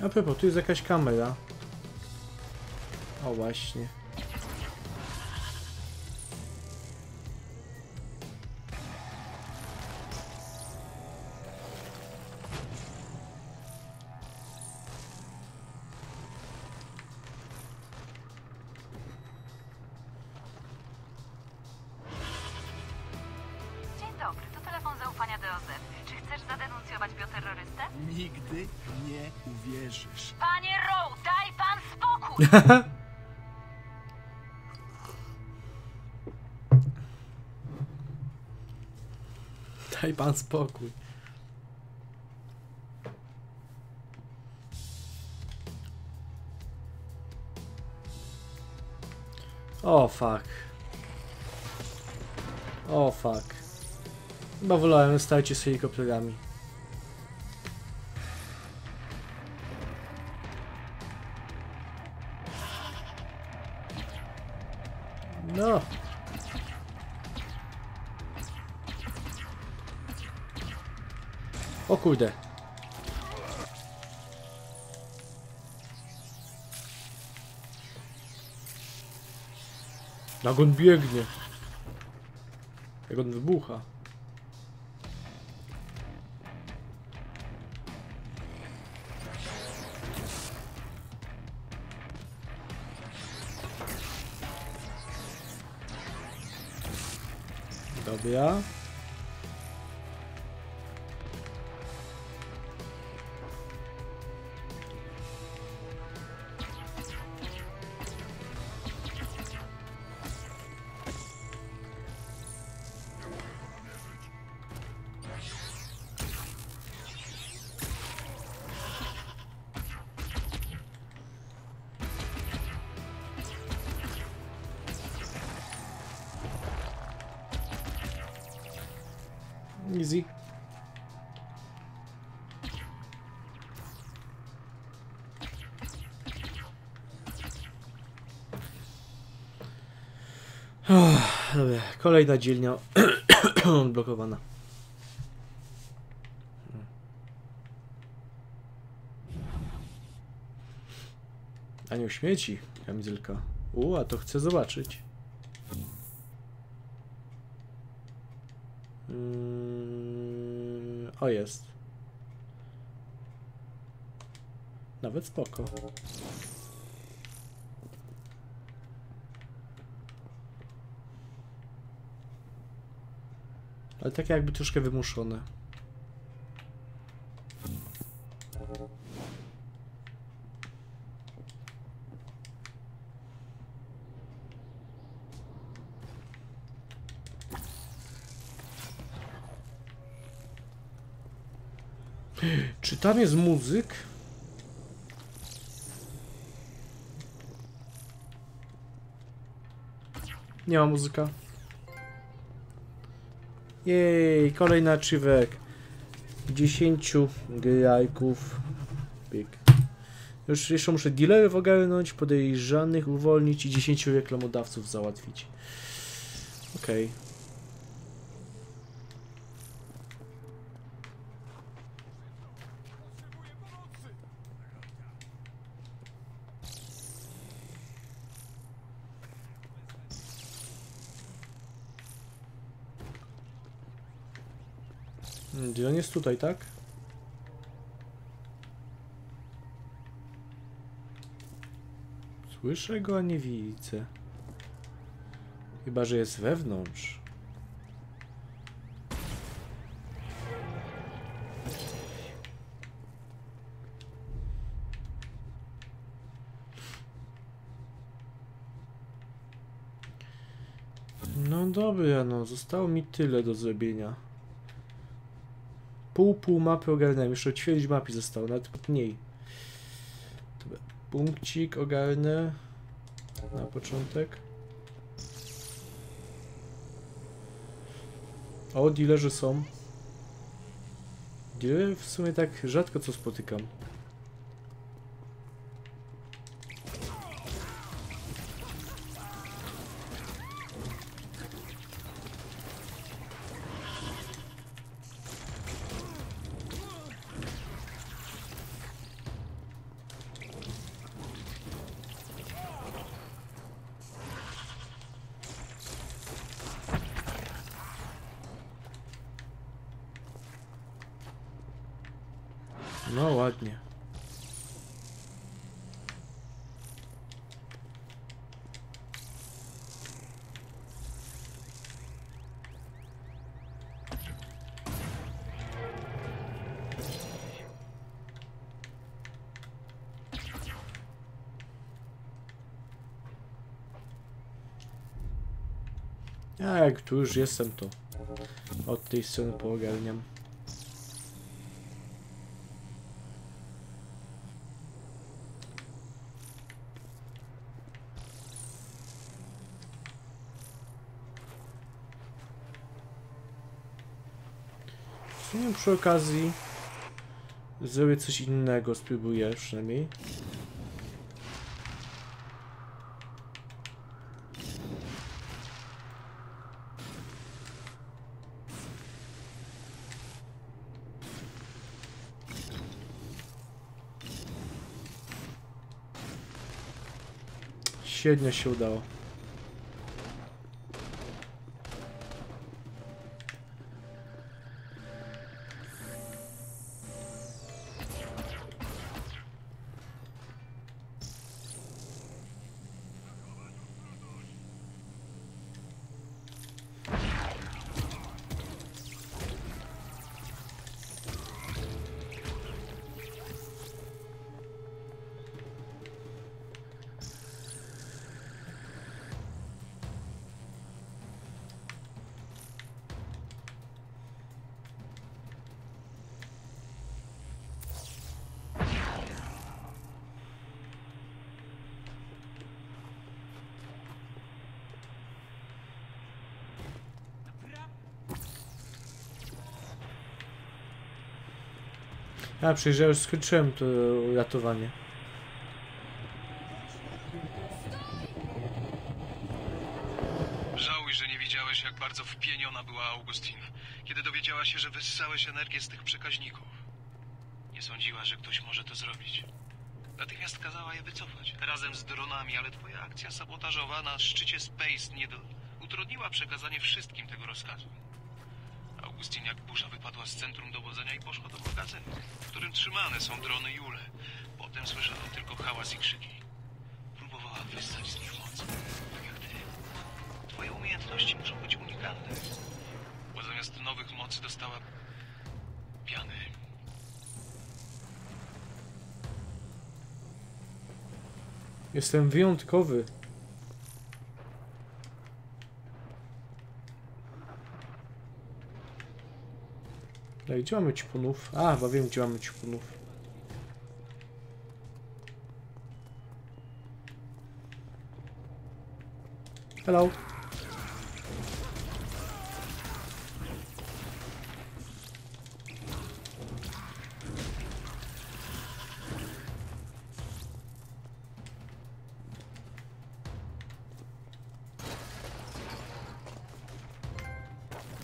A propos, tu jest jakaś kamera. O właśnie. [laughs] Daj pan spokój. O oh, fuck. O oh, fuck. Chyba wolałem stać się z helikopterami. Kurde. Jak on biegnie. Jak on wybucha. Dobra. Kolejna dzielnia [clears throat] odblokowana. Anioł śmieci, kamizelka. U, a to chcę zobaczyć. Yy, o jest. Nawet spoko. Ale takie jakby troszkę wymuszone. [gasps] Czy tam jest muzyk? Nie ma muzyka. Jej, kolejny achievek. 10 grajków. Pyk. Już jeszcze muszę dealerów ogarnąć, podejrzanych uwolnić i 10 reklamodawców załatwić. Okej. Hmm, Gdzie on jest tutaj, tak? Słyszę go, a nie widzę. Chyba, że jest wewnątrz. No dobra, no zostało mi tyle do zrobienia. Pół, pół mapy ogarnąłem. Jeszcze ćwierć mapy zostało, nawet mniej. Punkcik ogarnę na początek. O, dealerzy są. Dealery w sumie tak rzadko co spotykam. Tu już jestem to. Od tej strony poogarniam. W sumie przy okazji zrobię coś innego, spróbuję przynajmniej. Średnio się udało. A, przecież ja już skończyłem to ratowanie. Żałuj, że nie widziałeś, jak bardzo wpieniona była Augustin, kiedy dowiedziała się, że wyssałeś energię z tych przekaźników. Nie sądziła, że ktoś może to zrobić. Natychmiast kazała je wycofać, razem z dronami, ale twoja akcja sabotażowa na szczycie Space Needle utrudniła przekazanie wszystkim tego rozkazu. Augustin jak burza wypadła z centrum dowodzenia i poszła do magazynu, którym trzymane są drony Jule. Potem słyszałem tylko hałas i krzyki. Próbowała wyssać z nich moc, tak jak ty. Twoje umiejętności muszą być unikalne. Bo zamiast nowych mocy dostała piany. Jestem wyjątkowy. Ej, gdzie mamy ćpunów? A, chyba wiem, gdzie mamy ćpunów. Hello.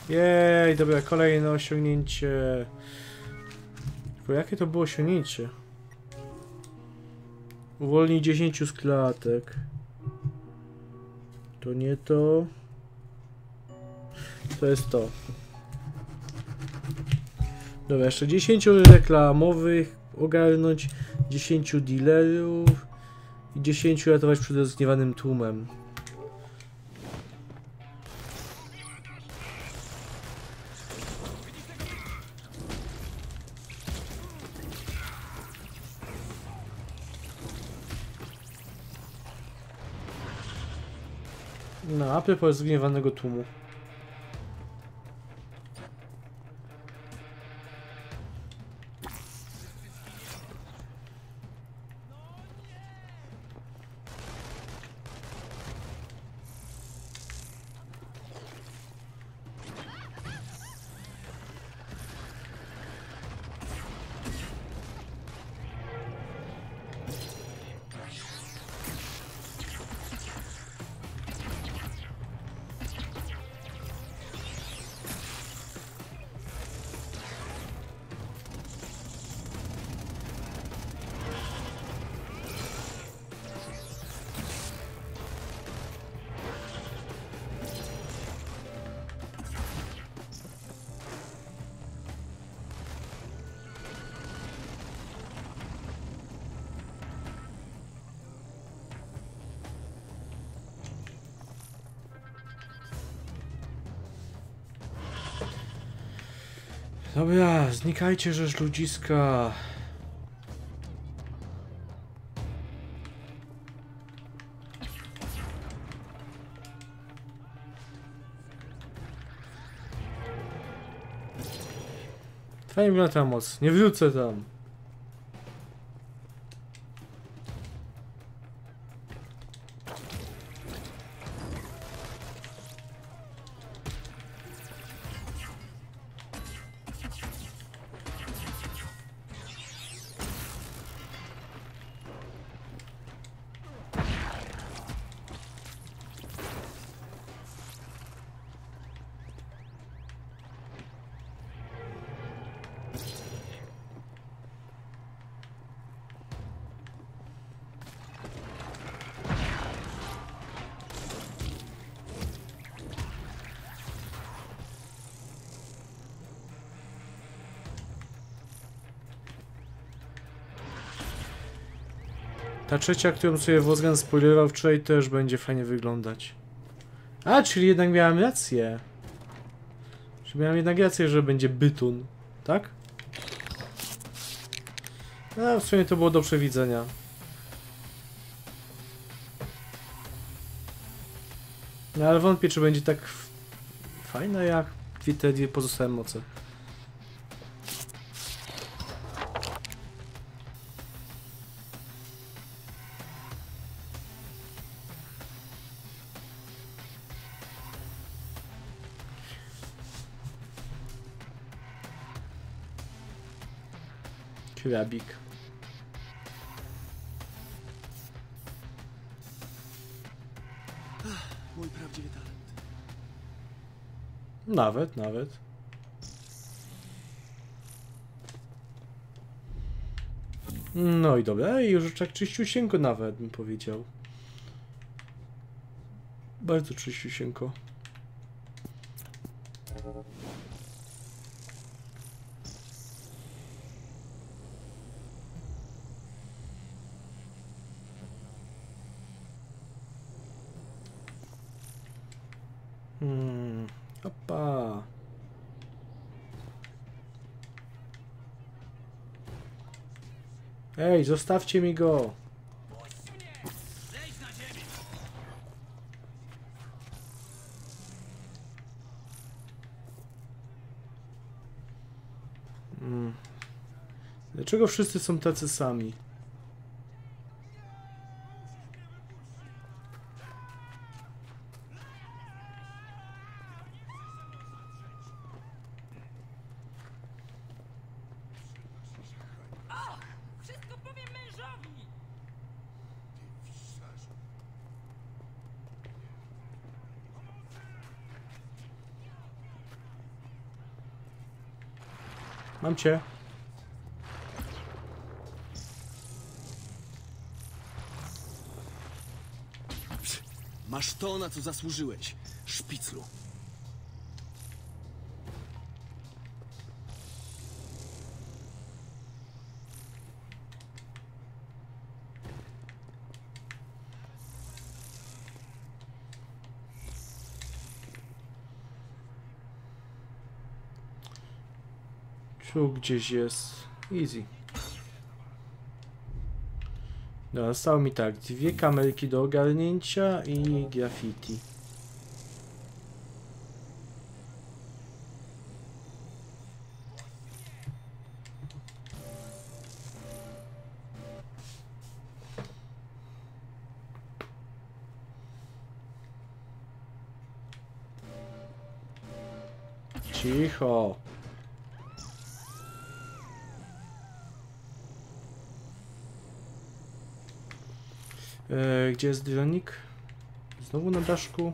Jej, dobra, kolejne osiągnięcie. Bo jakie to było osiągnięcie? Uwolnij 10 z klatek. To nie to. To jest to. Dobra, jeszcze 10 reklamowych ogarnąć, 10 dealerów i 10 ratować przed rozgniewanym tłumem. A propos zgniewanego tłumu. Znikajcie, żeż ludziska. Fajnie wygląda ta moc. Nie wrócę tam. Ta trzecia, którą sobie Wozgan spoilerował wczoraj, też będzie fajnie wyglądać. A, czyli jednak miałem rację. Czyli miałem jednak rację, że będzie bytun. Tak? No, w sumie to było do przewidzenia. No, ale wątpię, czy będzie tak fajne jak te dwie pozostałe moce. Krabik. Mój prawdziwy talent. Nawet, nawet. No i dobra, i już tak czyściusieńko nawet bym powiedział. Bardzo czyściusieńko. Hmm, opa. Ej, zostawcie mi go. Mm. Dlaczego wszyscy są tacy sami? Wszystko powiem mężowi! Mam Masz to, na co zasłużyłeś, szpiclu. Tu gdzieś jest. Easy. No, zostało mi tak, dwie kamerki do ogarnięcia i graffiti. Gdzie jest dywanik? Znowu na daszku.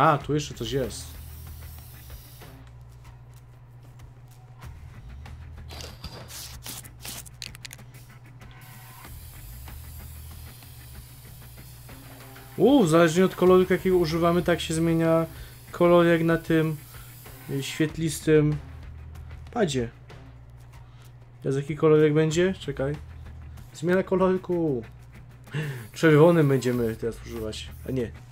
A, tu jeszcze coś jest. Uuu, zależnie od koloru, jakiego używamy, tak się zmienia kolor jak na tym świetlistym padzie. Teraz jaki kolorek będzie? Czekaj. Zmiana kolorku. Czerwonym będziemy teraz używać, a nie.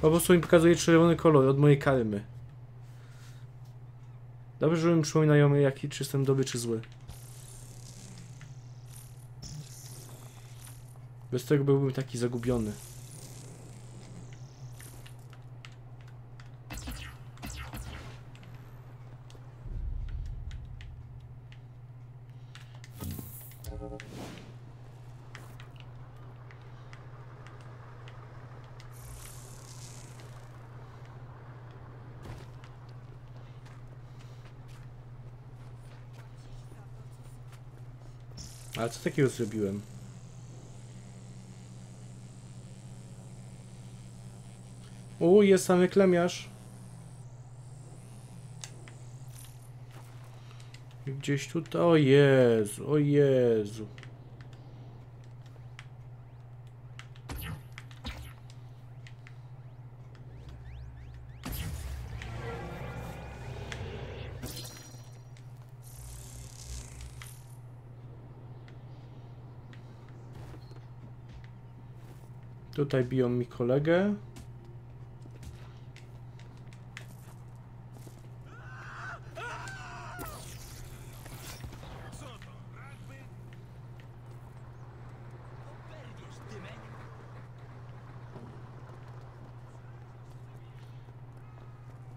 Po prostu mi pokazuje czerwony kolor od mojej karmy. Dobrze, że mi przypominają jaki, czy jestem dobry, czy zły. Bez tego byłbym taki zagubiony. takiego zrobiłem? U, jest samy klemiarz. Gdzieś tutaj. O Jezu, o Jezu. Tutaj biją mi kolegę.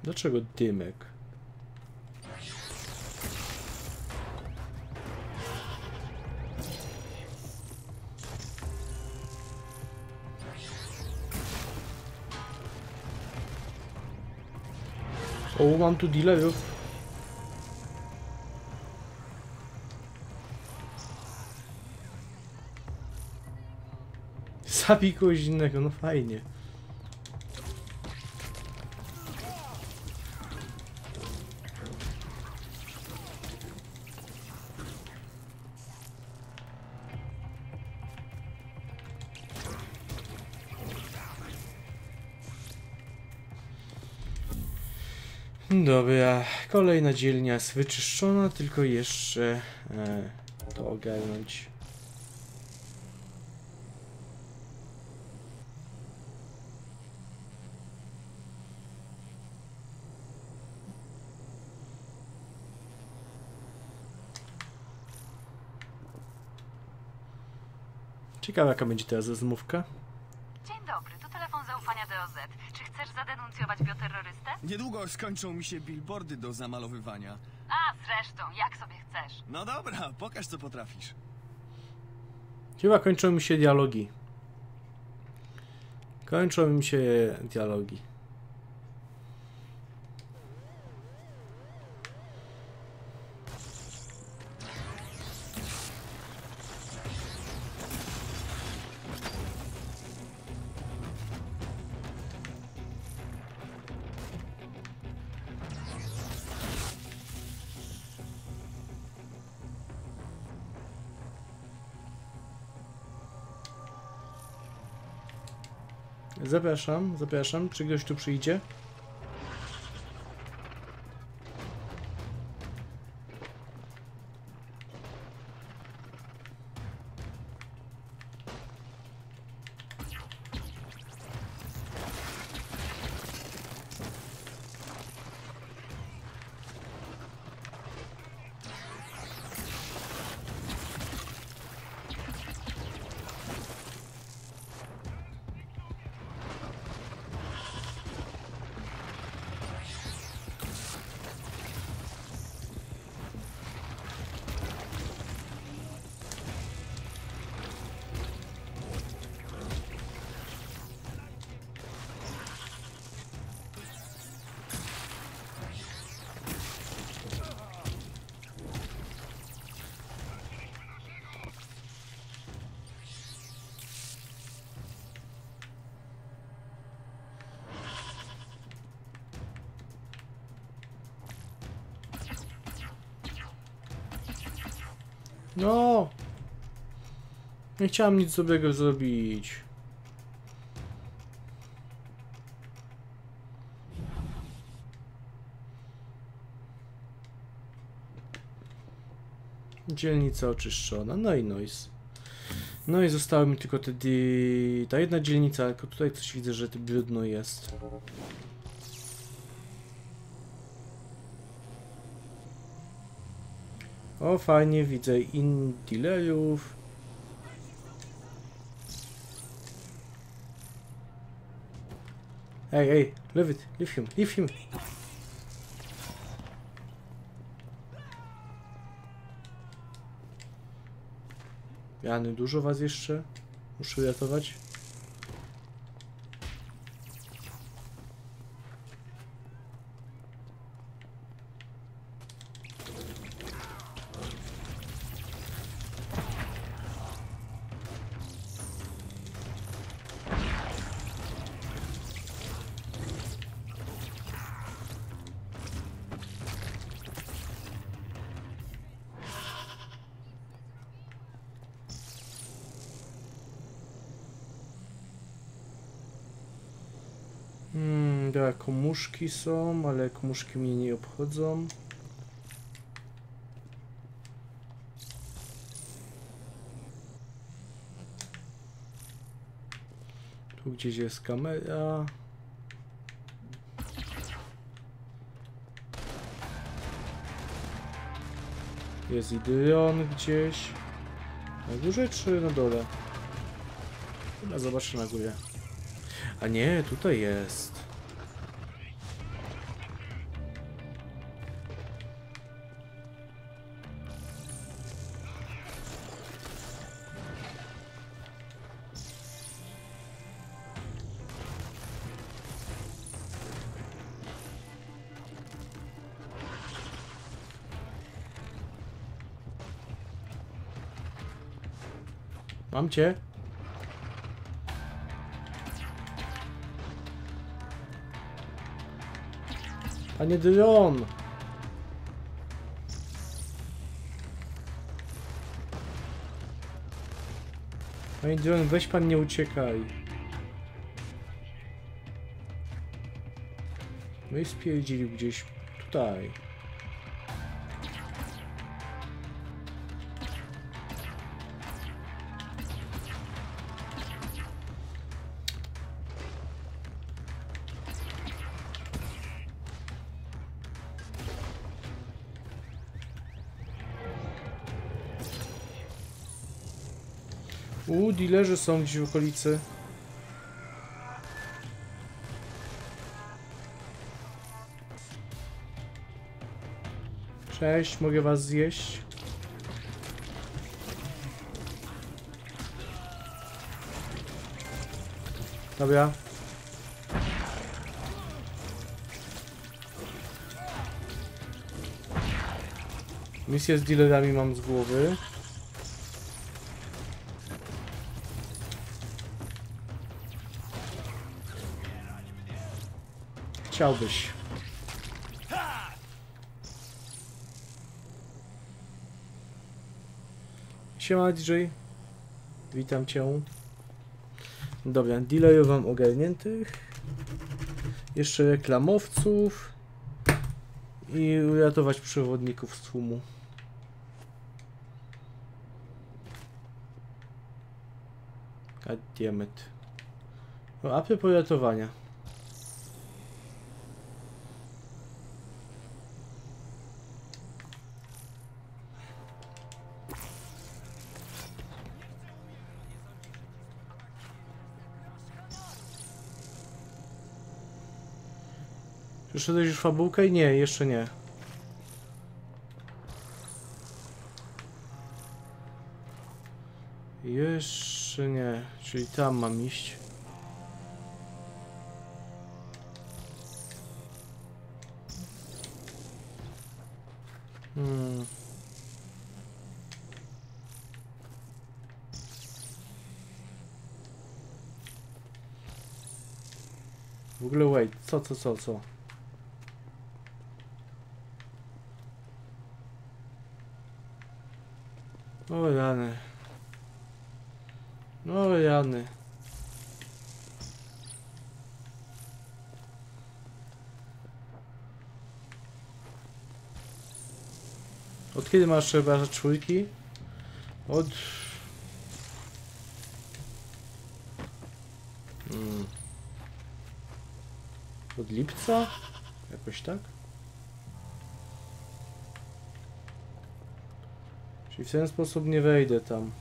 Dlaczego dymek? O, mam tu dealerów. Zabij kogoś innego, no fajnie. Dobra, kolejna dzielnia jest wyczyszczona, tylko jeszcze e, to ogarnąć. Ciekawe jaka będzie teraz rozmówka. Dzień dobry, to telefon zaufania DOZ. Czy chcesz zadenuncjować bioterrorystę? Niedługo skończą mi się billboardy do zamalowywania. A, zresztą, jak sobie chcesz. No dobra, pokaż co potrafisz. Chyba kończą mi się dialogi. Kończą mi się dialogi. Zapraszam, zapraszam. Czy ktoś tu przyjdzie? Nie chciałem nic dobrego zrobić. Dzielnica oczyszczona, no i noise. No i zostały mi tylko te di... ta jedna dzielnica, tylko tutaj coś widzę, że brudno jest. O, fajnie, widzę in Ej, ej, leave it, leave him, leave him. Jany, dużo was jeszcze? Muszę ratować. Dobra, komuszki są, ale komuszki mnie nie obchodzą. Tu gdzieś jest kamera. Jest i gdzieś. Na górze czy na dole? Chyba zobaczę na górze. A nie, tutaj jest. Mam cię. Panie Dron! Panie Dron, weź pan nie uciekaj. I spierdzielił gdzieś tutaj. Dealerzy są gdzieś w okolicy. Cześć, mogę was zjeść? Dobra. Misję z dealerami mam z głowy. Chciałbyś. Siema DJ. Witam cię. Dobra, dealerów mam ogarniętych. Jeszcze reklamowców. I uratować przewodników z tłumu. God damn it. No, a propos ratowania. Przeszedłeś już fabułkę? Nie, jeszcze nie. Jeszcze nie, czyli tam mam iść. Hmm. W ogóle wait, co, co, co, co? O rany. O rany. Od kiedy masz chyba czwórki? Od... Hmm. Od lipca? Jakoś tak? Czyli w ten sposób nie wejdę tam.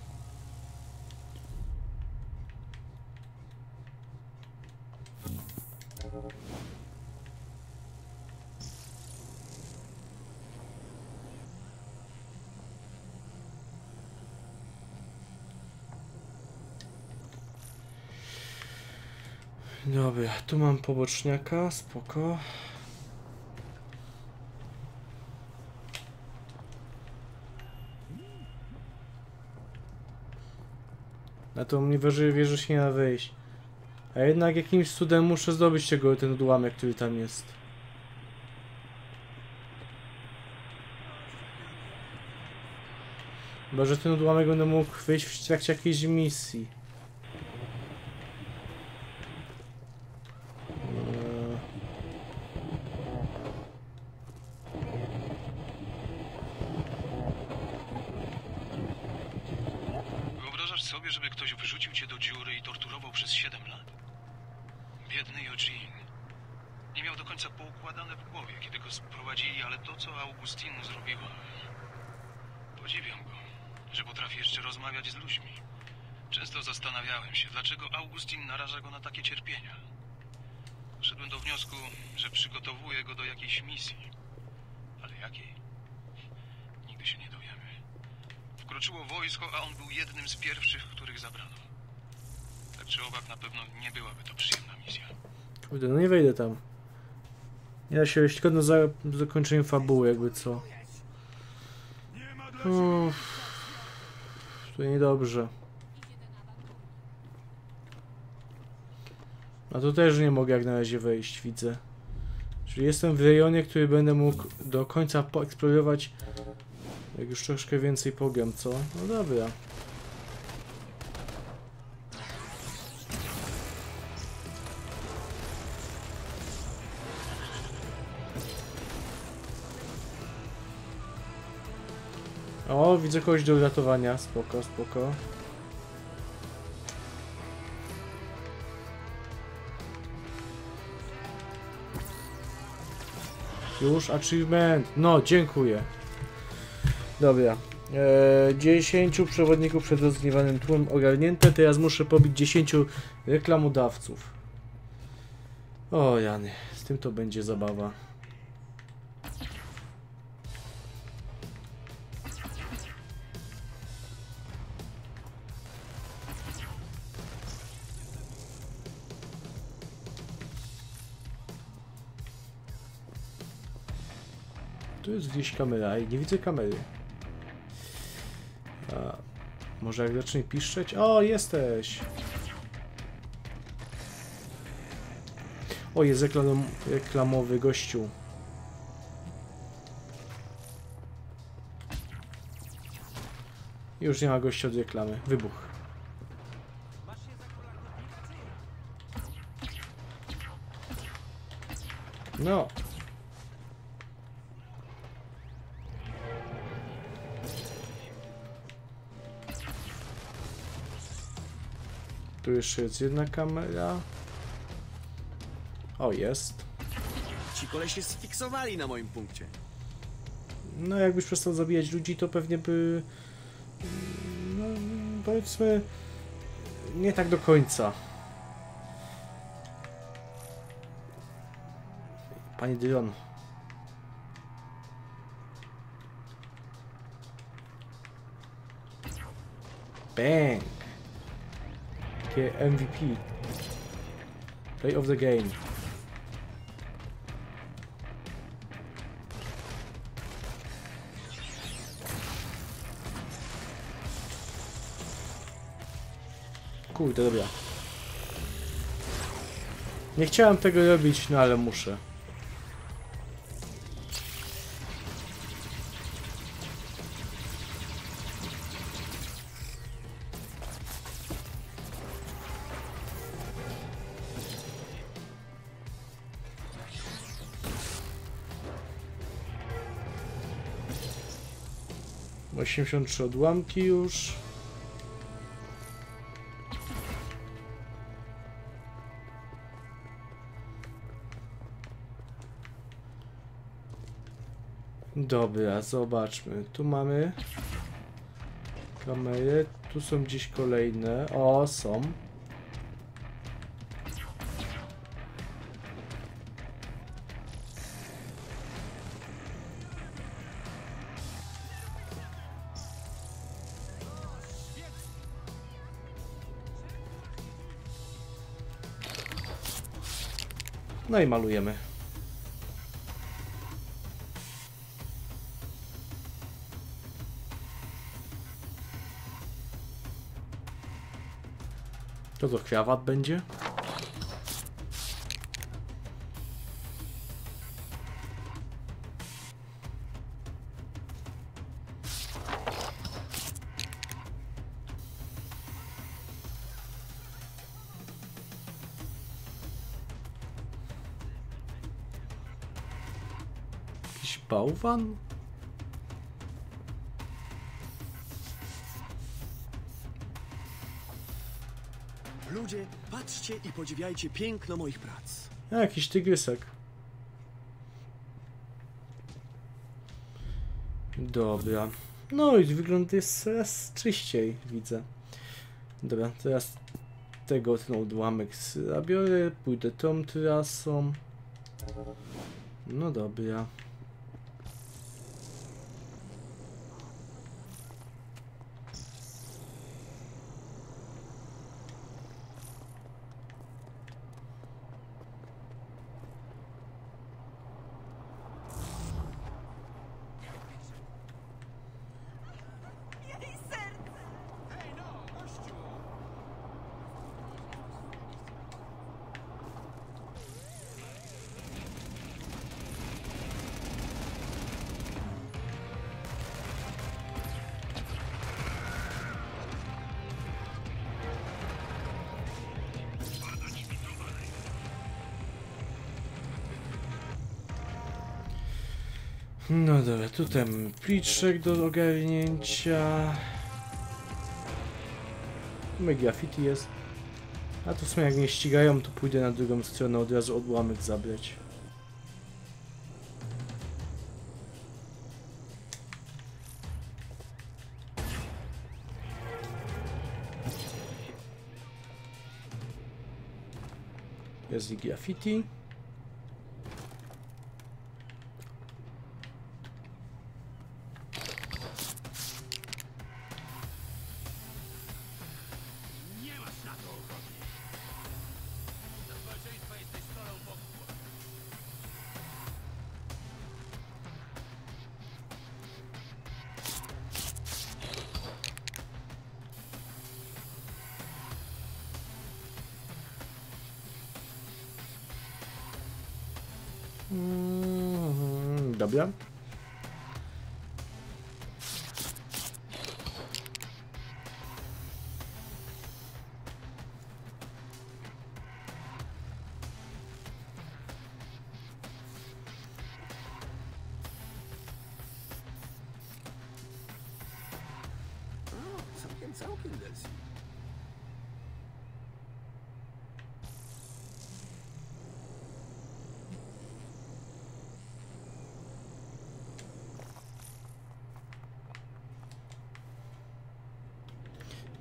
Dobra, tu mam poboczniaka, spoko. Na to mnie wierzy, wierzy się nie da wejść. A jednak jakimś cudem muszę zdobyć tego, ten odłamek, który tam jest. Chyba, że ten odłamek będę mógł wyjść w trakcie jakiejś misji. sobie, żeby ktoś wrzucił cię do dziury i torturował przez 7 lat? Biedny Eugene. Nie miał do końca poukładane w głowie, kiedy go sprowadzili, ale to, co Augustin mu zrobiła... Podziwiam go, że potrafi jeszcze rozmawiać z ludźmi. Często zastanawiałem się, dlaczego Augustin naraża go na takie cierpienia. Doszedłem do wniosku, że przygotowuje go do jakiejś misji. Ale jakiej? Nigdy się nie dowiemy. Wkroczyło wojsko, a on był jednym z pierwszych, których zabrano. Tak czy owak, na pewno nie byłaby to przyjemna misja. Kurde, no nie wejdę tam. Nie da się tylko na za zakończenie fabuły, jakby co. Uff, to niedobrze. A tu też nie mogę jak na razie wejść, widzę. Czyli jestem w rejonie, który będę mógł do końca poeksplorować jak już troszkę więcej pogiem, co? No dobra. Widzę kogoś do uratowania. Spoko, spoko. Już achievement. No, dziękuję. Dobra. Eee, 10 przewodników przed rozgniewanym tłumem ogarnięte. Teraz muszę pobić 10 reklamodawców. O, Jany. Z tym to będzie zabawa. Jest gdzieś kamera i nie widzę kamery. A, może jak zacznie piszczeć? O, jesteś! O, jest reklam reklamowy gościu. Już nie ma gościa od reklamy. Wybuch. No. Jeszcze jest jedna kamera. O, jest. Ci kolesie sfiksowali na moim punkcie. No, jakbyś przestał zabijać ludzi, to pewnie by. No, powiedzmy. Nie tak do końca. Panie Dion. Bang! Takie MVP. Play of the game. Kurde, dobra. Nie chciałem tego robić, no ale muszę. Osiemdziesiąt trzy odłamki już. Dobra, zobaczmy. Tu mamy kamery. Tu są gdzieś kolejne. O, są. No i malujemy. To co, kwiawat będzie? Bałwan? Ludzie, patrzcie i podziwiajcie piękno moich prac. A, jakiś tygrysek. Dobra. No i wygląd jest coraz czyściej, widzę. Dobra, teraz tego ten odłamek zabiorę, pójdę tą trasą. No dobra. No dobra, tutaj pliczek do ogarnięcia. My graffiti jest. A to w jak mnie ścigają, to pójdę na drugą stronę od razu odłamek zabrać. Jest i graffiti. Mhm,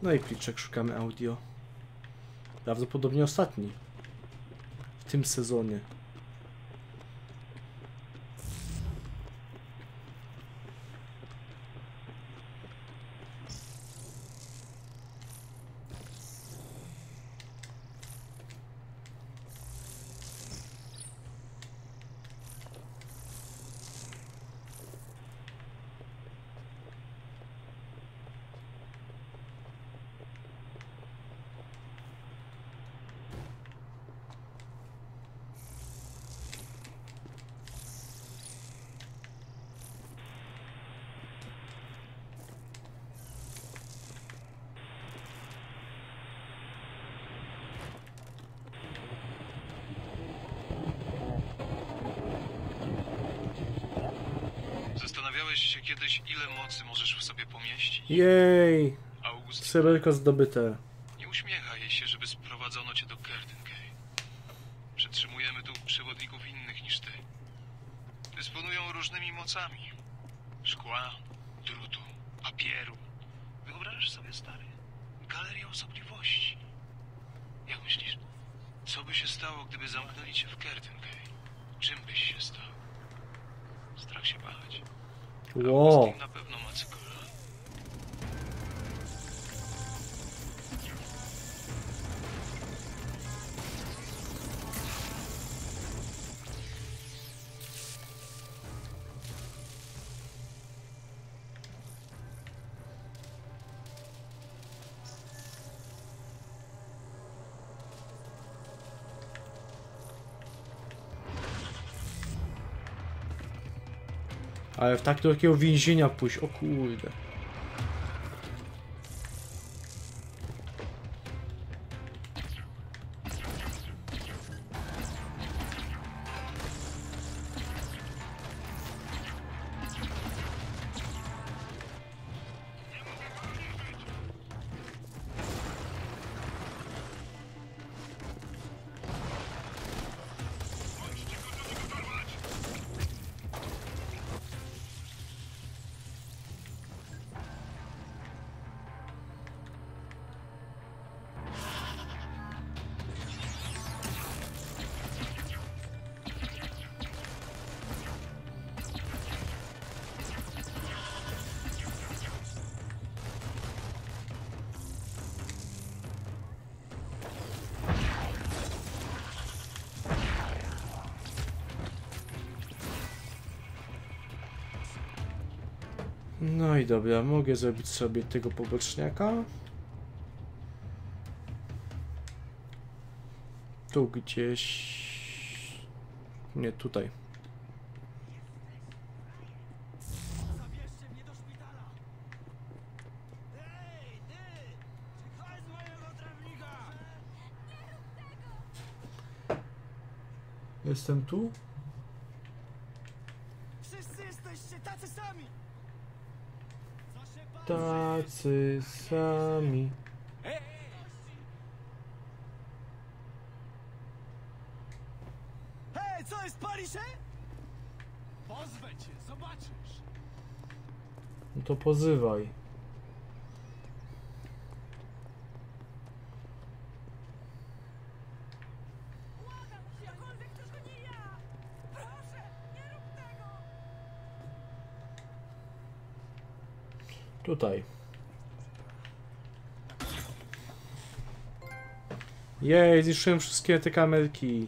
No i szukamy audio. Prawdopodobnie ostatni. W tym sezonie. Zastanawiałeś się kiedyś, ile mocy możesz w sobie pomieścić? Jej! Sreberko zdobyte. Tak do takiego więzienia pójść, o kurde. Dobra, mogę zrobić sobie tego poboczniaka. Tu gdzieś... Nie, tutaj. Zabierzcie mnie do szpitala! Ej, ty! Czekaj z mojego trawnika! Jestem tu? Wszyscy jesteście tacy sami! Co się pan Tacy sami. Hej, co jest, pali się? Pozwę cię, zobaczysz! No to pozywaj. Błagam Jej, zniszczyłem wszystkie te kamerki.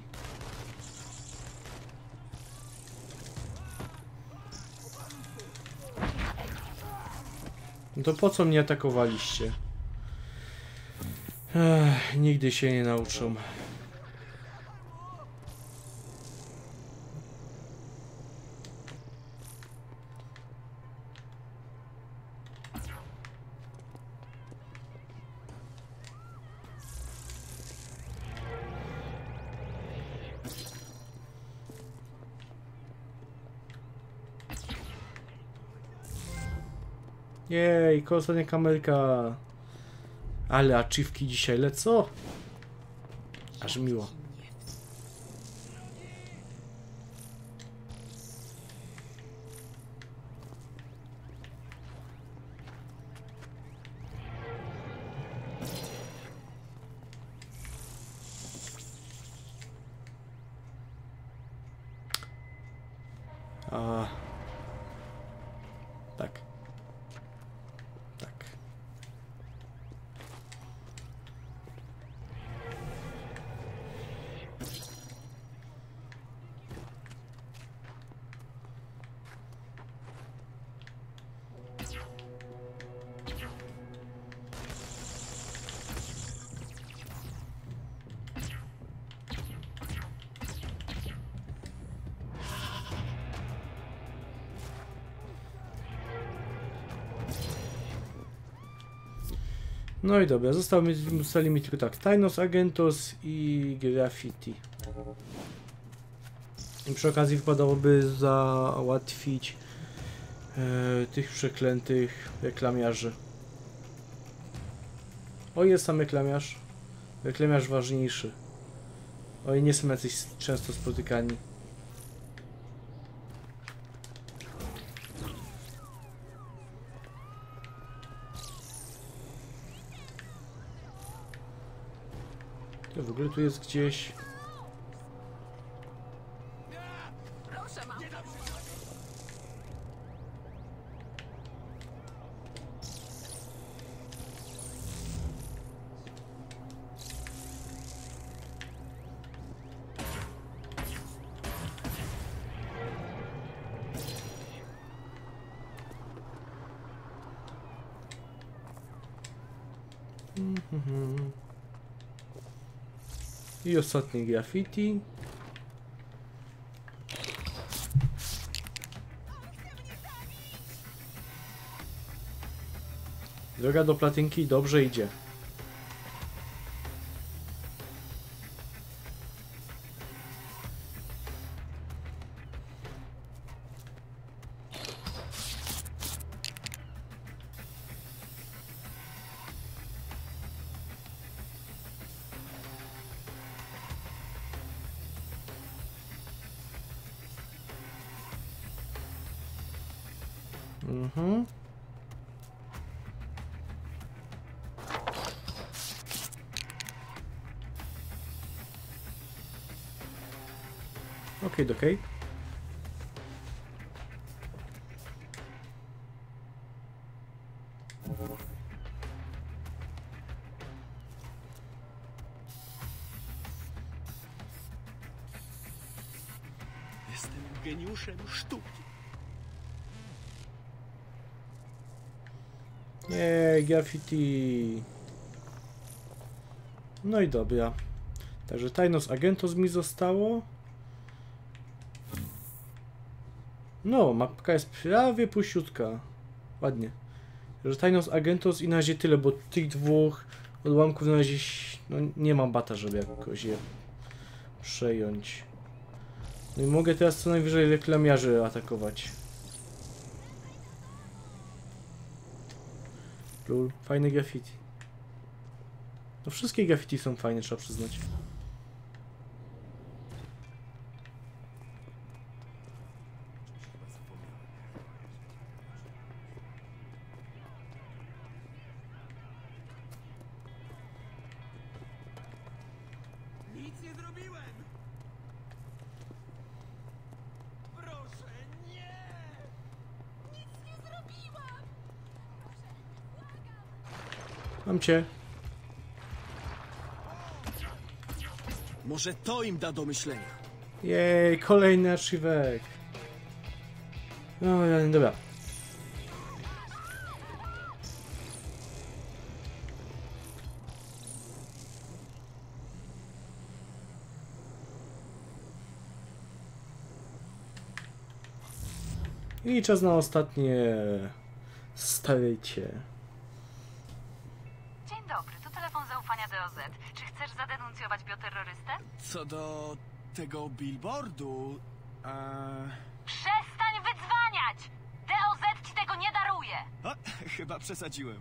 No to po co mnie atakowaliście? Ech, nigdy się nie nauczą. Jej, ostatnia kamerka. Ale achievki dzisiaj lecą. Aż miło. No i dobra, zostało mi, zostali mi tylko tak, Tainos Agentos i Graffiti. I przy okazji wypadałoby załatwić e, tych przeklętych reklamiarzy. O, jest sam reklamiarz. Reklamiarz ważniejszy. Oni nie są jacyś często spotykani. Tu jest gdzieś... I ostatni graffiti. Droga do platynki dobrze idzie. Okej, okej. Jestem geniuszem sztuki. Nie, graffiti. No i dobra. Także Tajnos Agentos mi zostało. No, mapka jest prawie puściutka. Ładnie. Że Tajnos Agentos i na razie tyle, bo tych dwóch odłamków na razie no, nie mam bata, żeby jakoś je przejąć. No i mogę teraz co najwyżej reklamiarzy atakować. Lul, fajne graffiti. No wszystkie graffiti są fajne, trzeba przyznać. Mam cię. Może to im da do myślenia. Jej, kolejny archiwek. No, ja- dobra. I czas na ostatnie starycie. Co do tego billboardu... A... Przestań wydzwaniać! DOZ ci tego nie daruje! O, [laughs] chyba przesadziłem.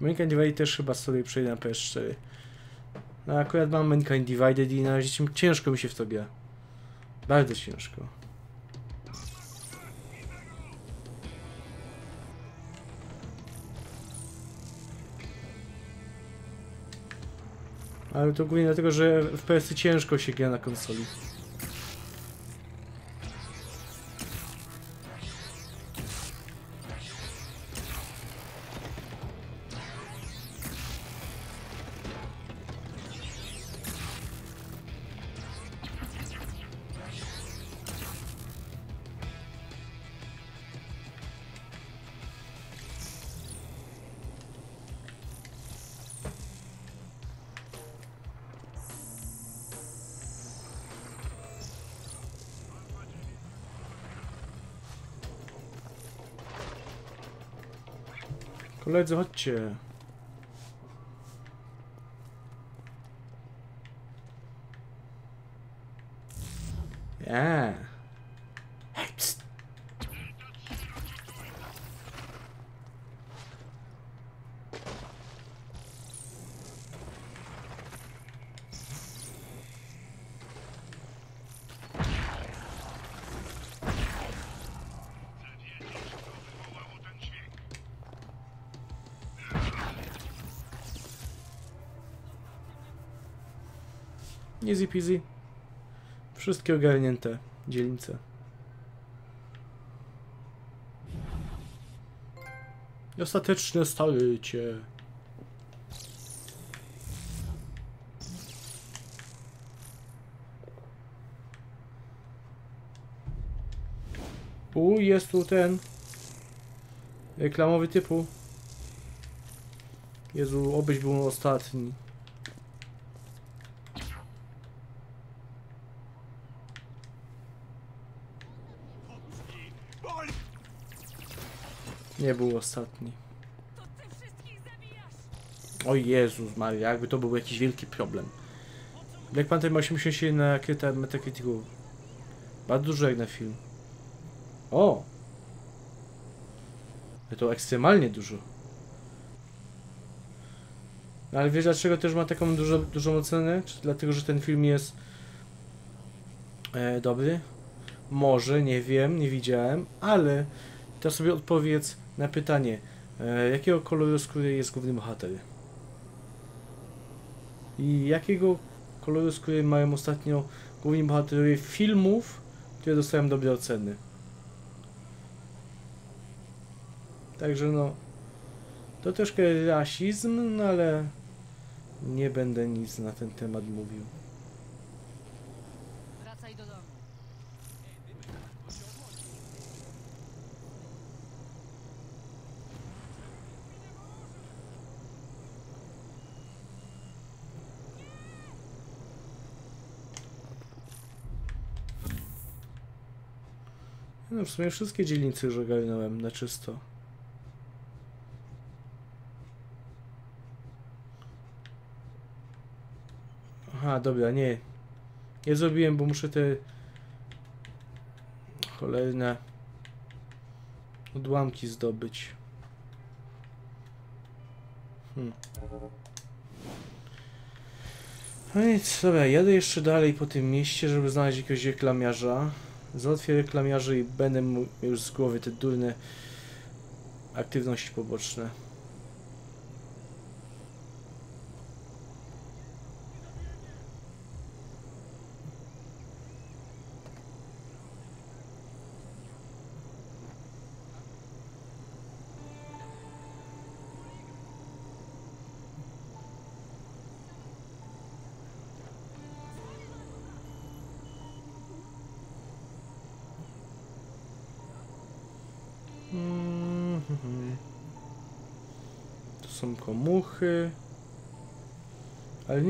Mankind Divided też chyba sobie przejdę na PS4. No akurat mam Mankind Divided i na razie ci- ciężko mi się w to gra. Bardzo ciężko. Ale to głównie dlatego, że w PS ciężko się gra na konsoli. Leute, chodźcie. Easy peasy. Wszystkie ogarnięte dzielnice. Ostateczne starycie. U, jest tu ten reklamowy typu. Jezu, obyś był ostatni. Nie był ostatni. O Jezus Maria, jakby to był jakiś wielki problem. Black Panther ma 87 na kryta Metacriticu. Bardzo dużo jak na film. O! To ekstremalnie dużo. No ale wiesz dlaczego też ma taką dużo, dużą ocenę? Czy dlatego, że ten film jest e, dobry? Może, nie wiem, nie widziałem, ale to sobie odpowiedz na pytanie, e, jakiego koloru skóry jest główny bohater? I jakiego koloru skóry mają ostatnio główni bohaterowie filmów, które dostają dobre oceny? Także no, to troszkę rasizm, no ale nie będę nic na ten temat mówił. Wracaj do domu. No w sumie wszystkie dzielnice już ogarnąłem na czysto. Aha, dobra, nie. Nie zrobiłem, bo muszę te cholerne odłamki zdobyć. Hmm. No nic, dobra, jadę jeszcze dalej po tym mieście, żeby znaleźć jakiegoś reklamiarza. Załatwię reklamiarzy i będę już z głowy te durne aktywności poboczne.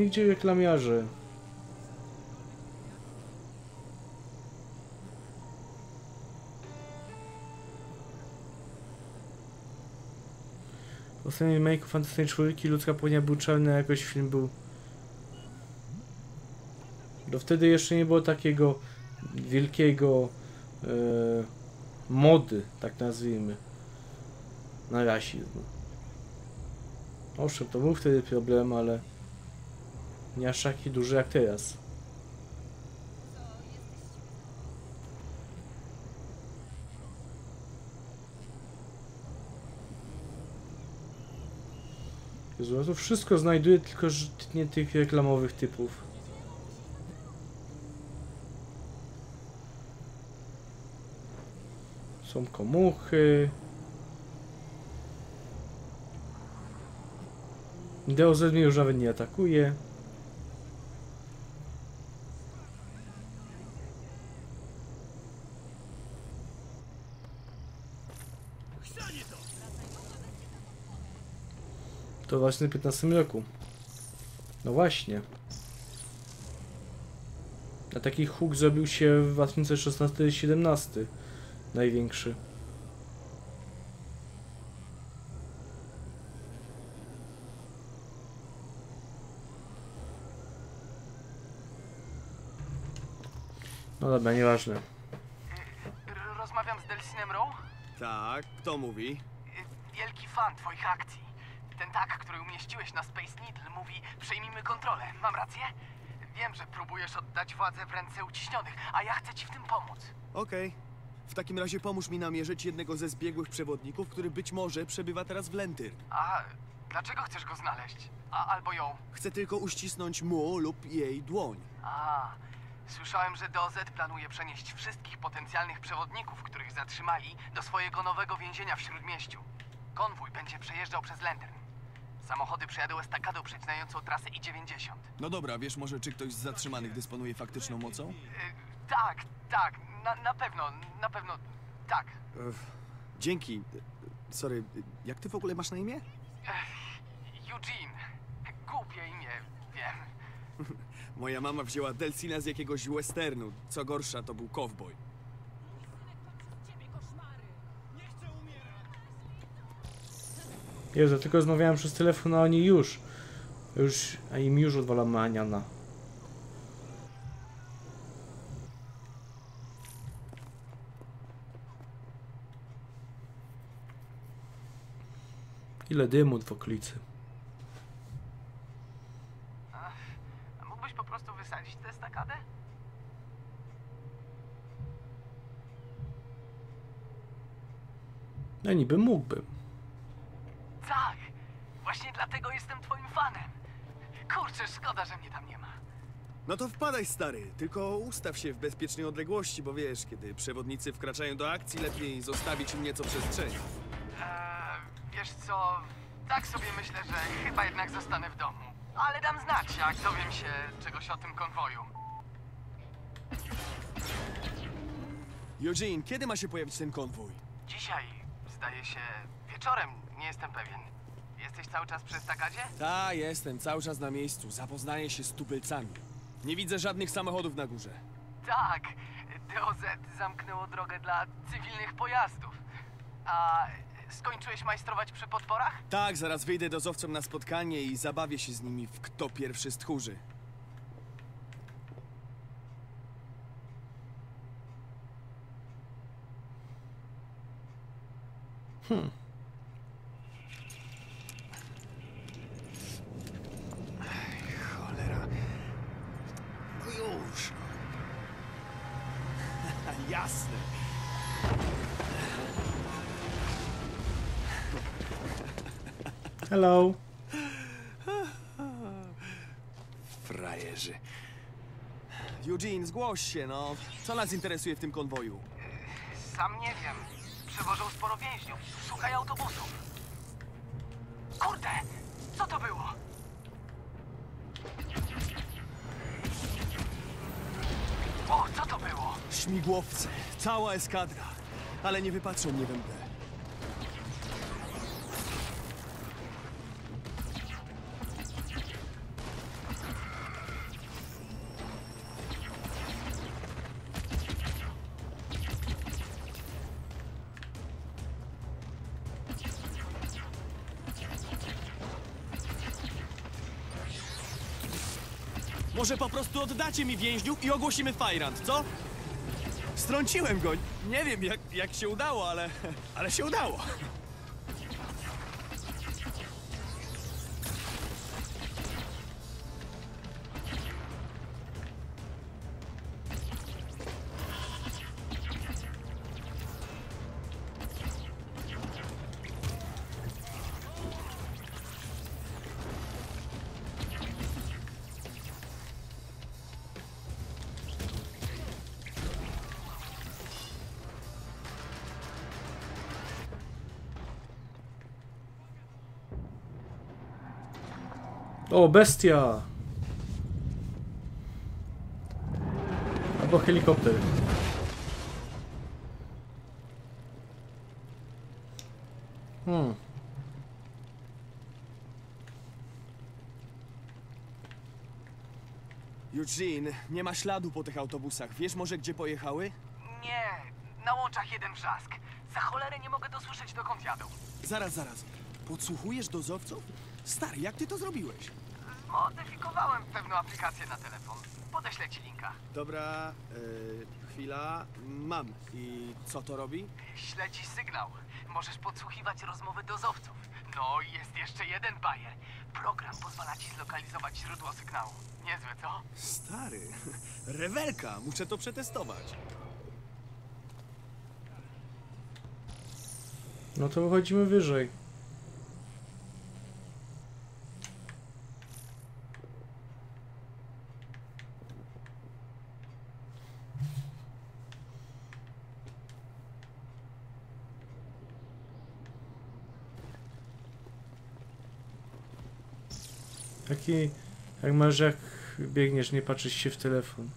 Ale nigdzie reklamiarze. W ostatnim Fantastycznej Czwórki ludzka płonia był czarny, jakoś film był... Do wtedy jeszcze nie było takiego wielkiego e, mody, tak nazwijmy, na rasizm. Owszem, to był wtedy problem, ale nie aż taki duży jak teraz. Jezu, ja to wszystko znajduję, tylko nie tych reklamowych typów. Są komuchy. DOZ mnie już nawet nie atakuje. To właśnie w 15 roku. No właśnie. A taki huk zrobił się w 2016-17. Największy. No dobra, nieważne. Rozmawiam z Delsinem Rowe? Tak, kto mówi? Wielki fan twoich akcji. Tak, który umieściłeś na Space Needle mówi przejmijmy kontrolę. Mam rację? Wiem, że próbujesz oddać władzę w ręce uciśnionych, a ja chcę ci w tym pomóc. Okej. W takim razie pomóż mi namierzyć jednego ze zbiegłych przewodników, który być może przebywa teraz w Lentyr. A dlaczego chcesz go znaleźć? A albo ją? Chcę tylko uścisnąć mu lub jej dłoń. A, słyszałem, że DOZ planuje przenieść wszystkich potencjalnych przewodników, których zatrzymali, do swojego nowego więzienia w Śródmieściu. Konwój będzie przejeżdżał przez Lantern. Samochody przejadą estakadą przecinającą trasę I-90. No dobra, wiesz może, czy ktoś z zatrzymanych dysponuje faktyczną mocą? Y, tak, tak, na, na pewno, na pewno, tak. Ech, dzięki. Sorry, jak ty w ogóle masz na imię? Eugene. Głupie imię, wiem. [laughs] Moja mama wzięła Delsina z jakiegoś westernu. Co gorsza, to był cowboy. Jezu, tylko rozmawiałem przez telefon, a oni już. Już, a im już odwala maniana. Ile dymu w okolicy. A mógłbyś po prostu wysadzić tę estakadę? No niby mógłbym. Tak, właśnie dlatego jestem twoim fanem. Kurczę, szkoda, że mnie tam nie ma. No to wpadaj, stary. Tylko ustaw się w bezpiecznej odległości, bo wiesz, kiedy przewodnicy wkraczają do akcji, lepiej zostawić im nieco przestrzeni. Eee, wiesz co, tak sobie myślę, że chyba jednak zostanę w domu. Ale dam znać, jak dowiem się czegoś o tym konwoju. Eugene, kiedy ma się pojawić ten konwój? Dzisiaj, zdaje się, wieczorem, nie jestem pewien. Jesteś cały czas przy estakadzie? Ta, jestem cały czas na miejscu. Zapoznaję się z tubylcami. Nie widzę żadnych samochodów na górze. Tak, DOZ zamknęło drogę dla cywilnych pojazdów. A skończyłeś majstrować przy podporach? Tak, zaraz wyjdę dozowcom na spotkanie i zabawię się z nimi w kto pierwszy stchórzy. Hmm. Hello. Frajerzy. Eugene, zgłoś się, no. Co nas interesuje w tym konwoju? Sam nie wiem. Przewożą sporo więźniów. Szukaj autobusów. Kurde! Co to było? O, co to było? Śmigłowce, cała eskadra. Ale nie wypatrzą mnie we mgle. Może po prostu oddacie mi więźniów i ogłosimy Fajrant, co? Strąciłem go. Nie wiem jak, jak się udało, ale. ale się udało. O, bestia! Albo helikopter. Hmm. Eugene, nie ma śladu po tych autobusach. Wiesz może gdzie pojechały? Nie, na łączach jeden wrzask. Za cholerę nie mogę dosłyszeć dokąd jadą. Zaraz, zaraz. Podsłuchujesz dozowców? Stary, jak ty to zrobiłeś? Modyfikowałem pewną aplikację na telefon. Podeślę ci linka. Dobra, yy, chwila. Mam. I co to robi? Śledzi sygnał. Możesz podsłuchiwać rozmowy dozowców. No i jest jeszcze jeden bajer. Program pozwala ci zlokalizować źródło sygnału. Niezłe, co? Stary, rewelka, muszę to przetestować. No to wychodzimy wyżej. Taki, jak masz, jak biegniesz, nie patrzysz się w telefon.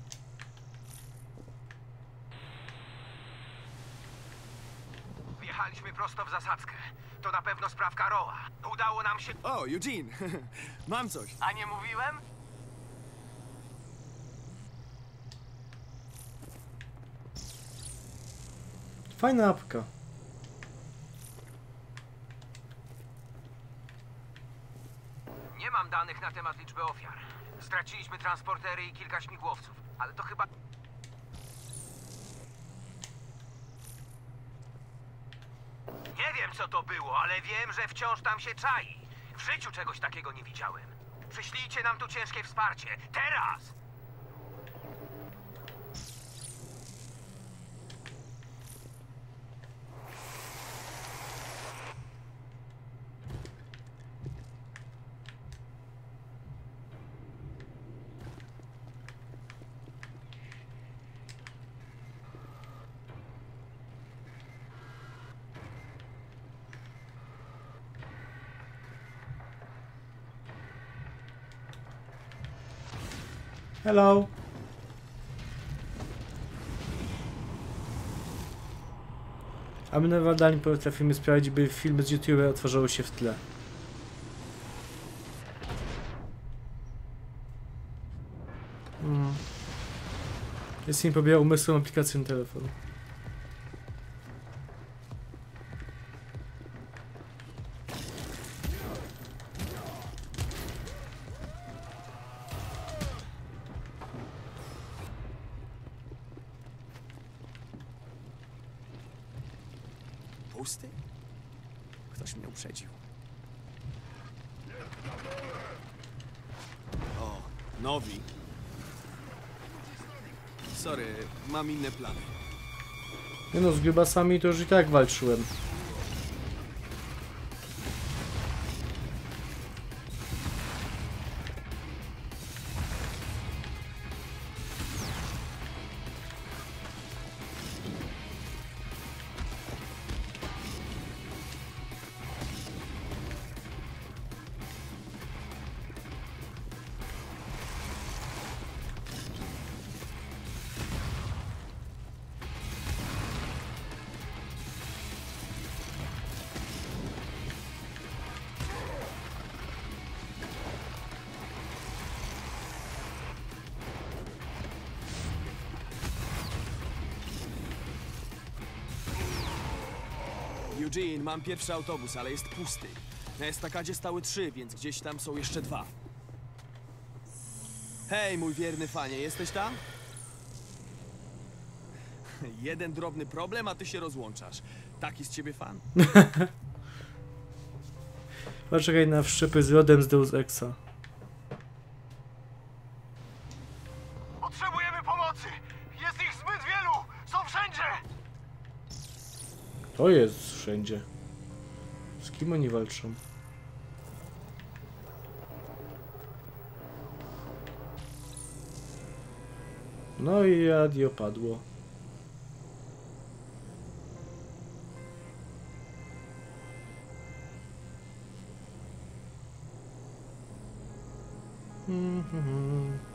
Wjechaliśmy prosto w zasadzkę. To na pewno sprawka Roa. Udało nam się... O, Eugene, [laughs] mam coś. A nie mówiłem? Fajna apka. Nie mam danych na temat liczby ofiar. Straciliśmy transportery i kilka śmigłowców, ale to chyba... Nie wiem, co to było, ale wiem, że wciąż tam się czai. W życiu czegoś takiego nie widziałem. Przyślijcie nam tu ciężkie wsparcie. Teraz! Hello. A my nadal nie potrafimy sprawić, by filmy z YouTube otworzyły się w tle. Mm. Jest mi umysłem aplikację na Z grubasami to już i tak walczyłem. Mam pierwszy autobus, ale jest pusty. Na estakadzie stały trzy, więc gdzieś tam są jeszcze dwa. Hej, mój wierny fanie, jesteś tam? [laughs] Jeden drobny problem, a ty się rozłączasz. Taki z ciebie fan? [laughs] Poczekaj na wszczepy z lodem z Deus Exa. Kim oni walczą? No i radio padło. Mhm.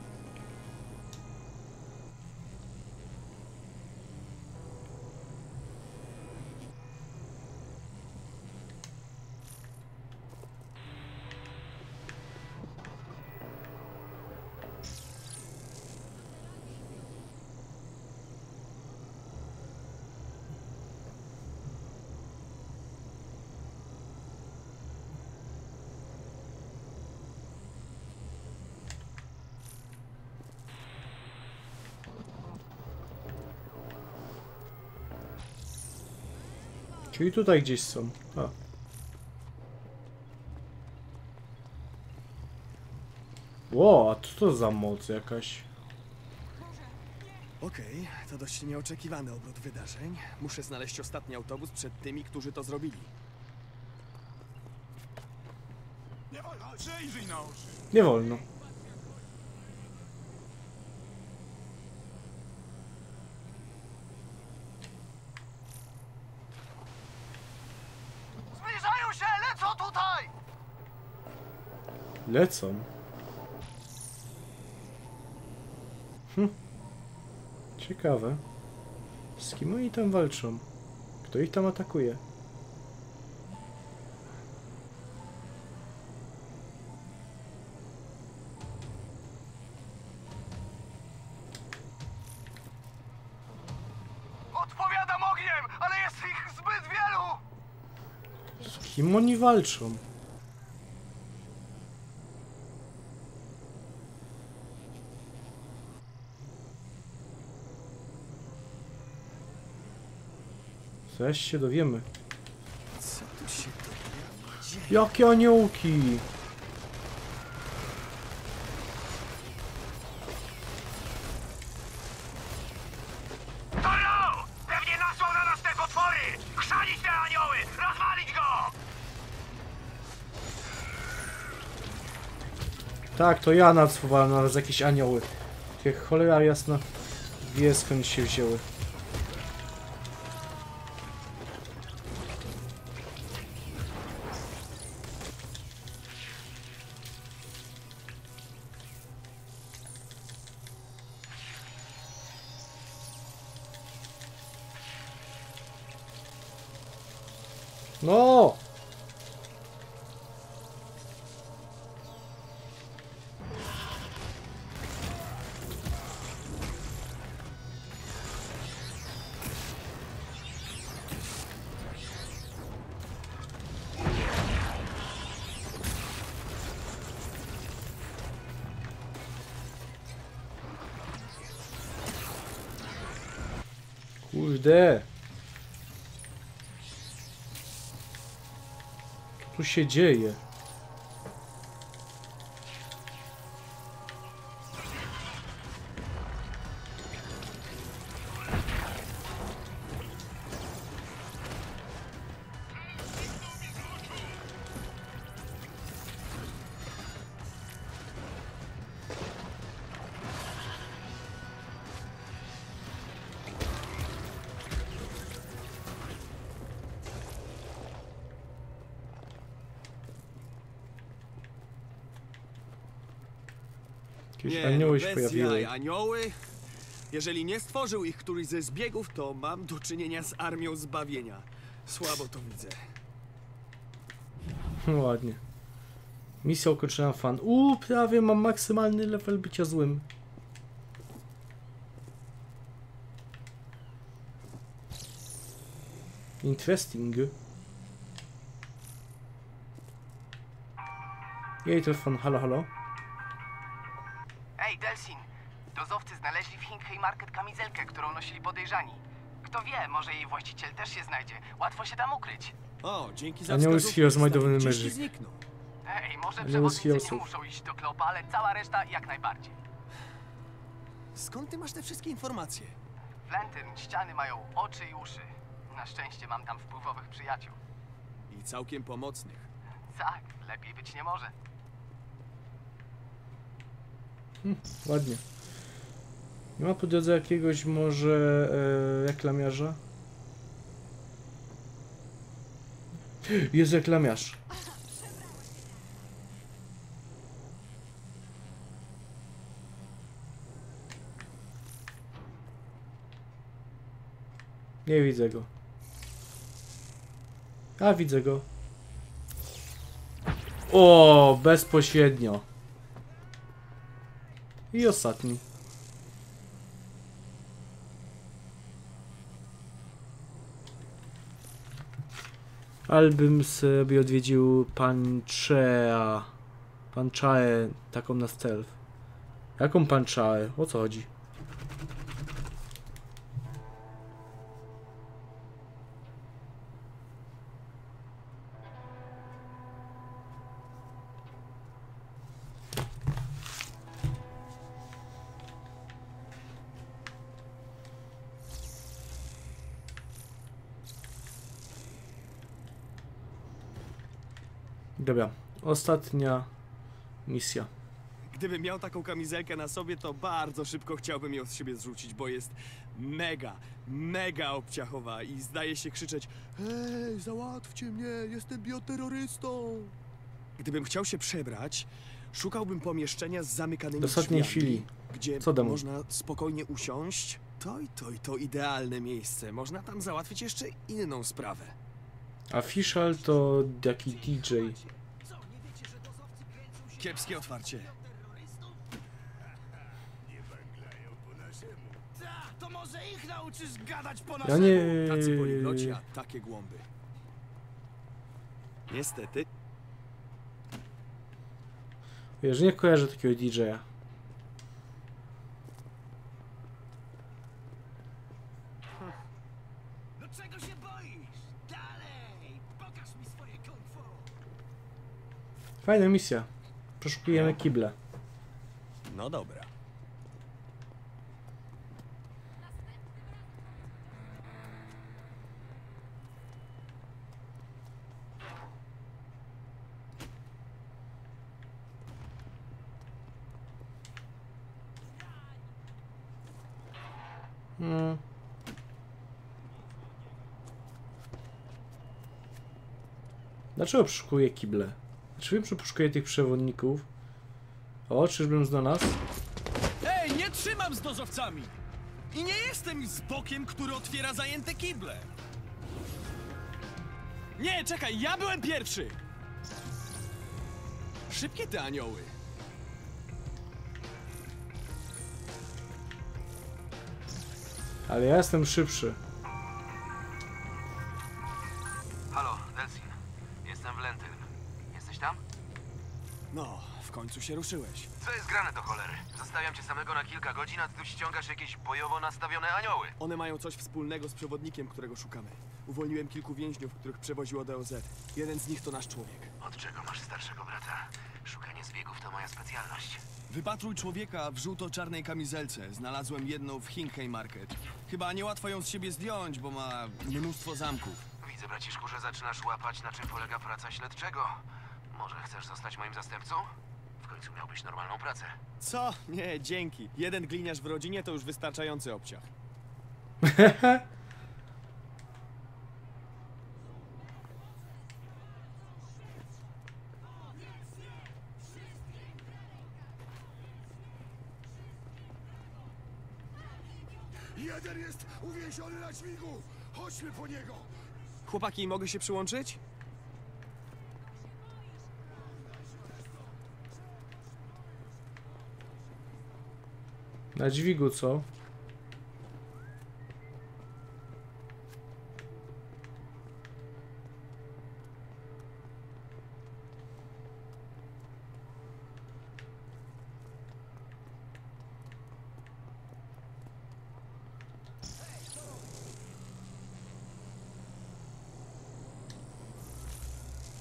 Czyli tutaj gdzieś są. A. Ło, a co to za moc jakaś? Okej, to dość nieoczekiwany obrót wydarzeń. Muszę znaleźć ostatni autobus przed tymi, którzy to zrobili. Nie, o, o, przejrzyj na oczy. Nie wolno. Lecą. Hm. Ciekawe. Z kim oni tam walczą? Kto ich tam atakuje? Odpowiadam ogniem, ale jest ich zbyt wielu! Z kim oni walczą? Zaś się dowiemy. Co tu się dzieje? Jakie aniołki! Toro! Pewnie nasłał na nas te potwory! Chrzanić te anioły! Rozwalić go! Tak, to ja nacwowałem na nas jakieś anioły. Cholera jasna wie skąd się wzięły. Się? Anioły no się pojawiły. jaj, anioły? Jeżeli nie stworzył ich któryś ze zbiegów, to mam do czynienia z armią zbawienia. Słabo to widzę. Ładnie. Misja ukończona fan. Uuu, prawie mam maksymalny level bycia złym. Interesting. Jej telefon, halo, halo. Ej, Delsin! Dozowcy znaleźli w Hinkley Market kamizelkę, którą nosili podejrzani. Kto wie, może jej właściciel też się znajdzie. Łatwo się tam ukryć. O, dzięki za Anioły z stary, dowolny. Ej, może przewodnicy nie muszą iść do Klopa, ale cała reszta jak najbardziej. Skąd ty masz te wszystkie informacje? W Lantern ściany mają oczy i uszy. Na szczęście mam tam wpływowych przyjaciół. I całkiem pomocnych. Tak, lepiej być nie może. [laughs] Ładnie. Nie ma po drodze jakiegoś może e, reklamiarza? Jest reklamiarz. Nie widzę go. A widzę go. O, bezpośrednio. I ostatni. Albym sobie odwiedził Panchea. Panchae, taką na stealth. Jaką Panchae? O co chodzi? Ostatnia misja. Gdybym miał taką kamizelkę na sobie, to bardzo szybko chciałbym ją z siebie zrzucić, bo jest mega, mega obciachowa i zdaje się krzyczeć Hej, załatwcie mnie, jestem bioterrorystą! Gdybym chciał się przebrać, szukałbym pomieszczenia z zamykanymi Do ostatniej chwili. gdzie Co dam? można spokojnie usiąść. To i to i to idealne miejsce. Można tam załatwić jeszcze inną sprawę. Official to jaki DJ. Kiepskie otwarcie. To może ich nauczysz gadać po Ja nie... Tacy poligloci, a takie głąby. Niestety, Wiesz, nie kojarzę takiego DJ-a. No czego się boisz? Dalej! Pokaż mi swoje kung fu! Fajna misja. Przeszukujemy kible. no dobra. Hmm. Dlaczego przeszukuję kible? Dlaczego przeszukuję tych przewodników? O, czyżbym znalazł? Ej, nie trzymam z dozowcami! I nie jestem z bokiem, który otwiera zajęte kible! Nie, czekaj, ja byłem pierwszy! Szybkie te anioły. Ale ja jestem szybszy. Końcu się ruszyłeś. Co jest grane do cholery? Zostawiam cię samego na kilka godzin, a ty tu ściągasz jakieś bojowo nastawione anioły. One mają coś wspólnego z przewodnikiem, którego szukamy. Uwolniłem kilku więźniów, których przewoziło DOZ. Jeden z nich to nasz człowiek. Od czego masz starszego brata? Szukanie zbiegów to moja specjalność. Wypatruj człowieka w żółto-czarnej kamizelce. Znalazłem jedną w Hinkey Market. Chyba niełatwo ją z siebie zdjąć, bo ma mnóstwo zamków. Widzę, braciszku, że zaczynasz łapać, na czym polega praca śledczego. Może chcesz zostać moim zastępcą? Końcu miałbyś normalną pracę. Co? Nie, dzięki. Jeden gliniarz w rodzinie to już wystarczający obciach. Jeden jest uwięziony na dźwigu! Chodźmy po niego! Chłopaki, mogę się przyłączyć? Na dźwigu, co?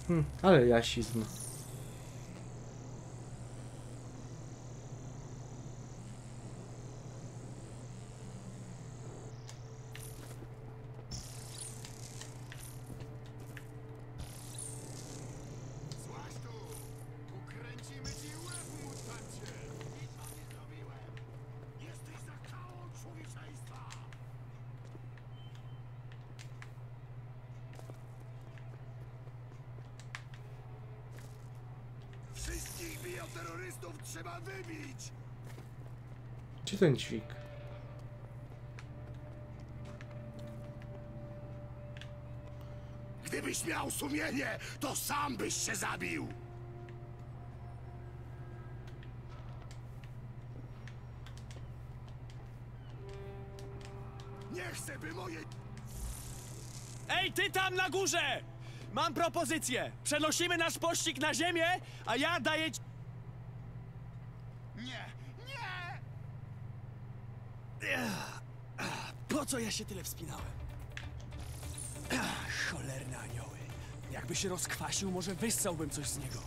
Hmm, ale jasizm. Złaź tu! Ukręcimy ci łeb, mutancie! Nic wam nie zrobiłem! Jesteś zakałą człowieczeństwa! Wszystkich bioterrorystów trzeba wybić! Gdzie ten dźwig? Gdybyś miał sumienie, to sam byś się zabił! Nie chcę, by moje Ej, ty tam na górze! Mam propozycję. Przenosimy nasz pościg na ziemię, a ja daję ci... Nie! Nie! Po co ja się tyle wspinałem? Ach, cholerne anioły. Jakby się rozkwasił, może wyssałbym coś z niego.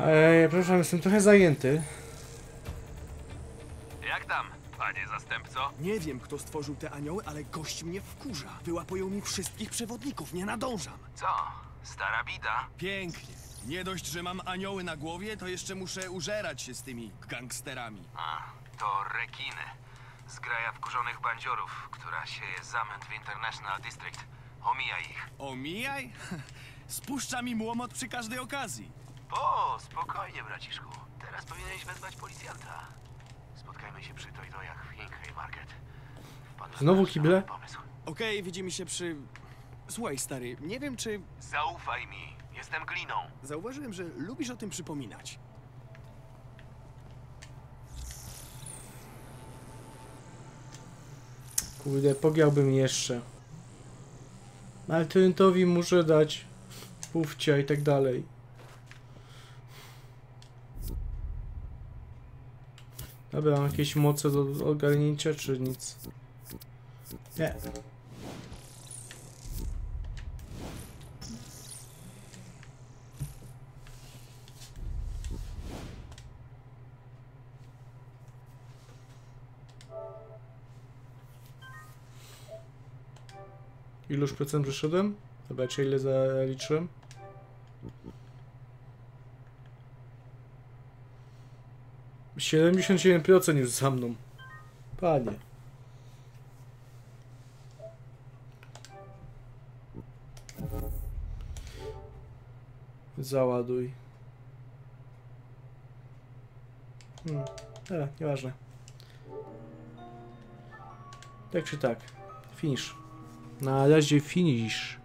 Eee, przepraszam, jestem trochę zajęty. Nie wiem, kto stworzył te anioły, ale gość mnie wkurza. Wyłapują mi wszystkich przewodników, nie nadążam. Co? Stara bida? Pięknie. Nie dość, że mam anioły na głowie, to jeszcze muszę użerać się z tymi gangsterami. A, to rekiny. Zgraja wkurzonych bandziorów, która sieje zamęt w International District. Omija ich. Omijaj? [laughs] Spuszcza mi młomot przy każdej okazji. O, spokojnie, braciszku. Teraz powinieneś wezwać policjanta. Spotkajmy się przy w Market. Znowu na kible? pomysł. Okej, widzimy się przy... Słuchaj, stary, nie wiem, czy... Zaufaj mi. Jestem gliną. Zauważyłem, że lubisz o tym przypominać. Kurde, pogiałbym jeszcze. Alternatowi muszę dać pufcia i tak dalej. Dobra, mam jakieś moce do ogarnięcia, czy nic? Nie. Iluż procent wyszedłem? Zobaczcie ile zaliczyłem. Siedemdziesiąt siedem procent już za mną. Panie. Załaduj. Hmm. Dobra, nieważne. Tak czy tak. Finish. Na razie finish.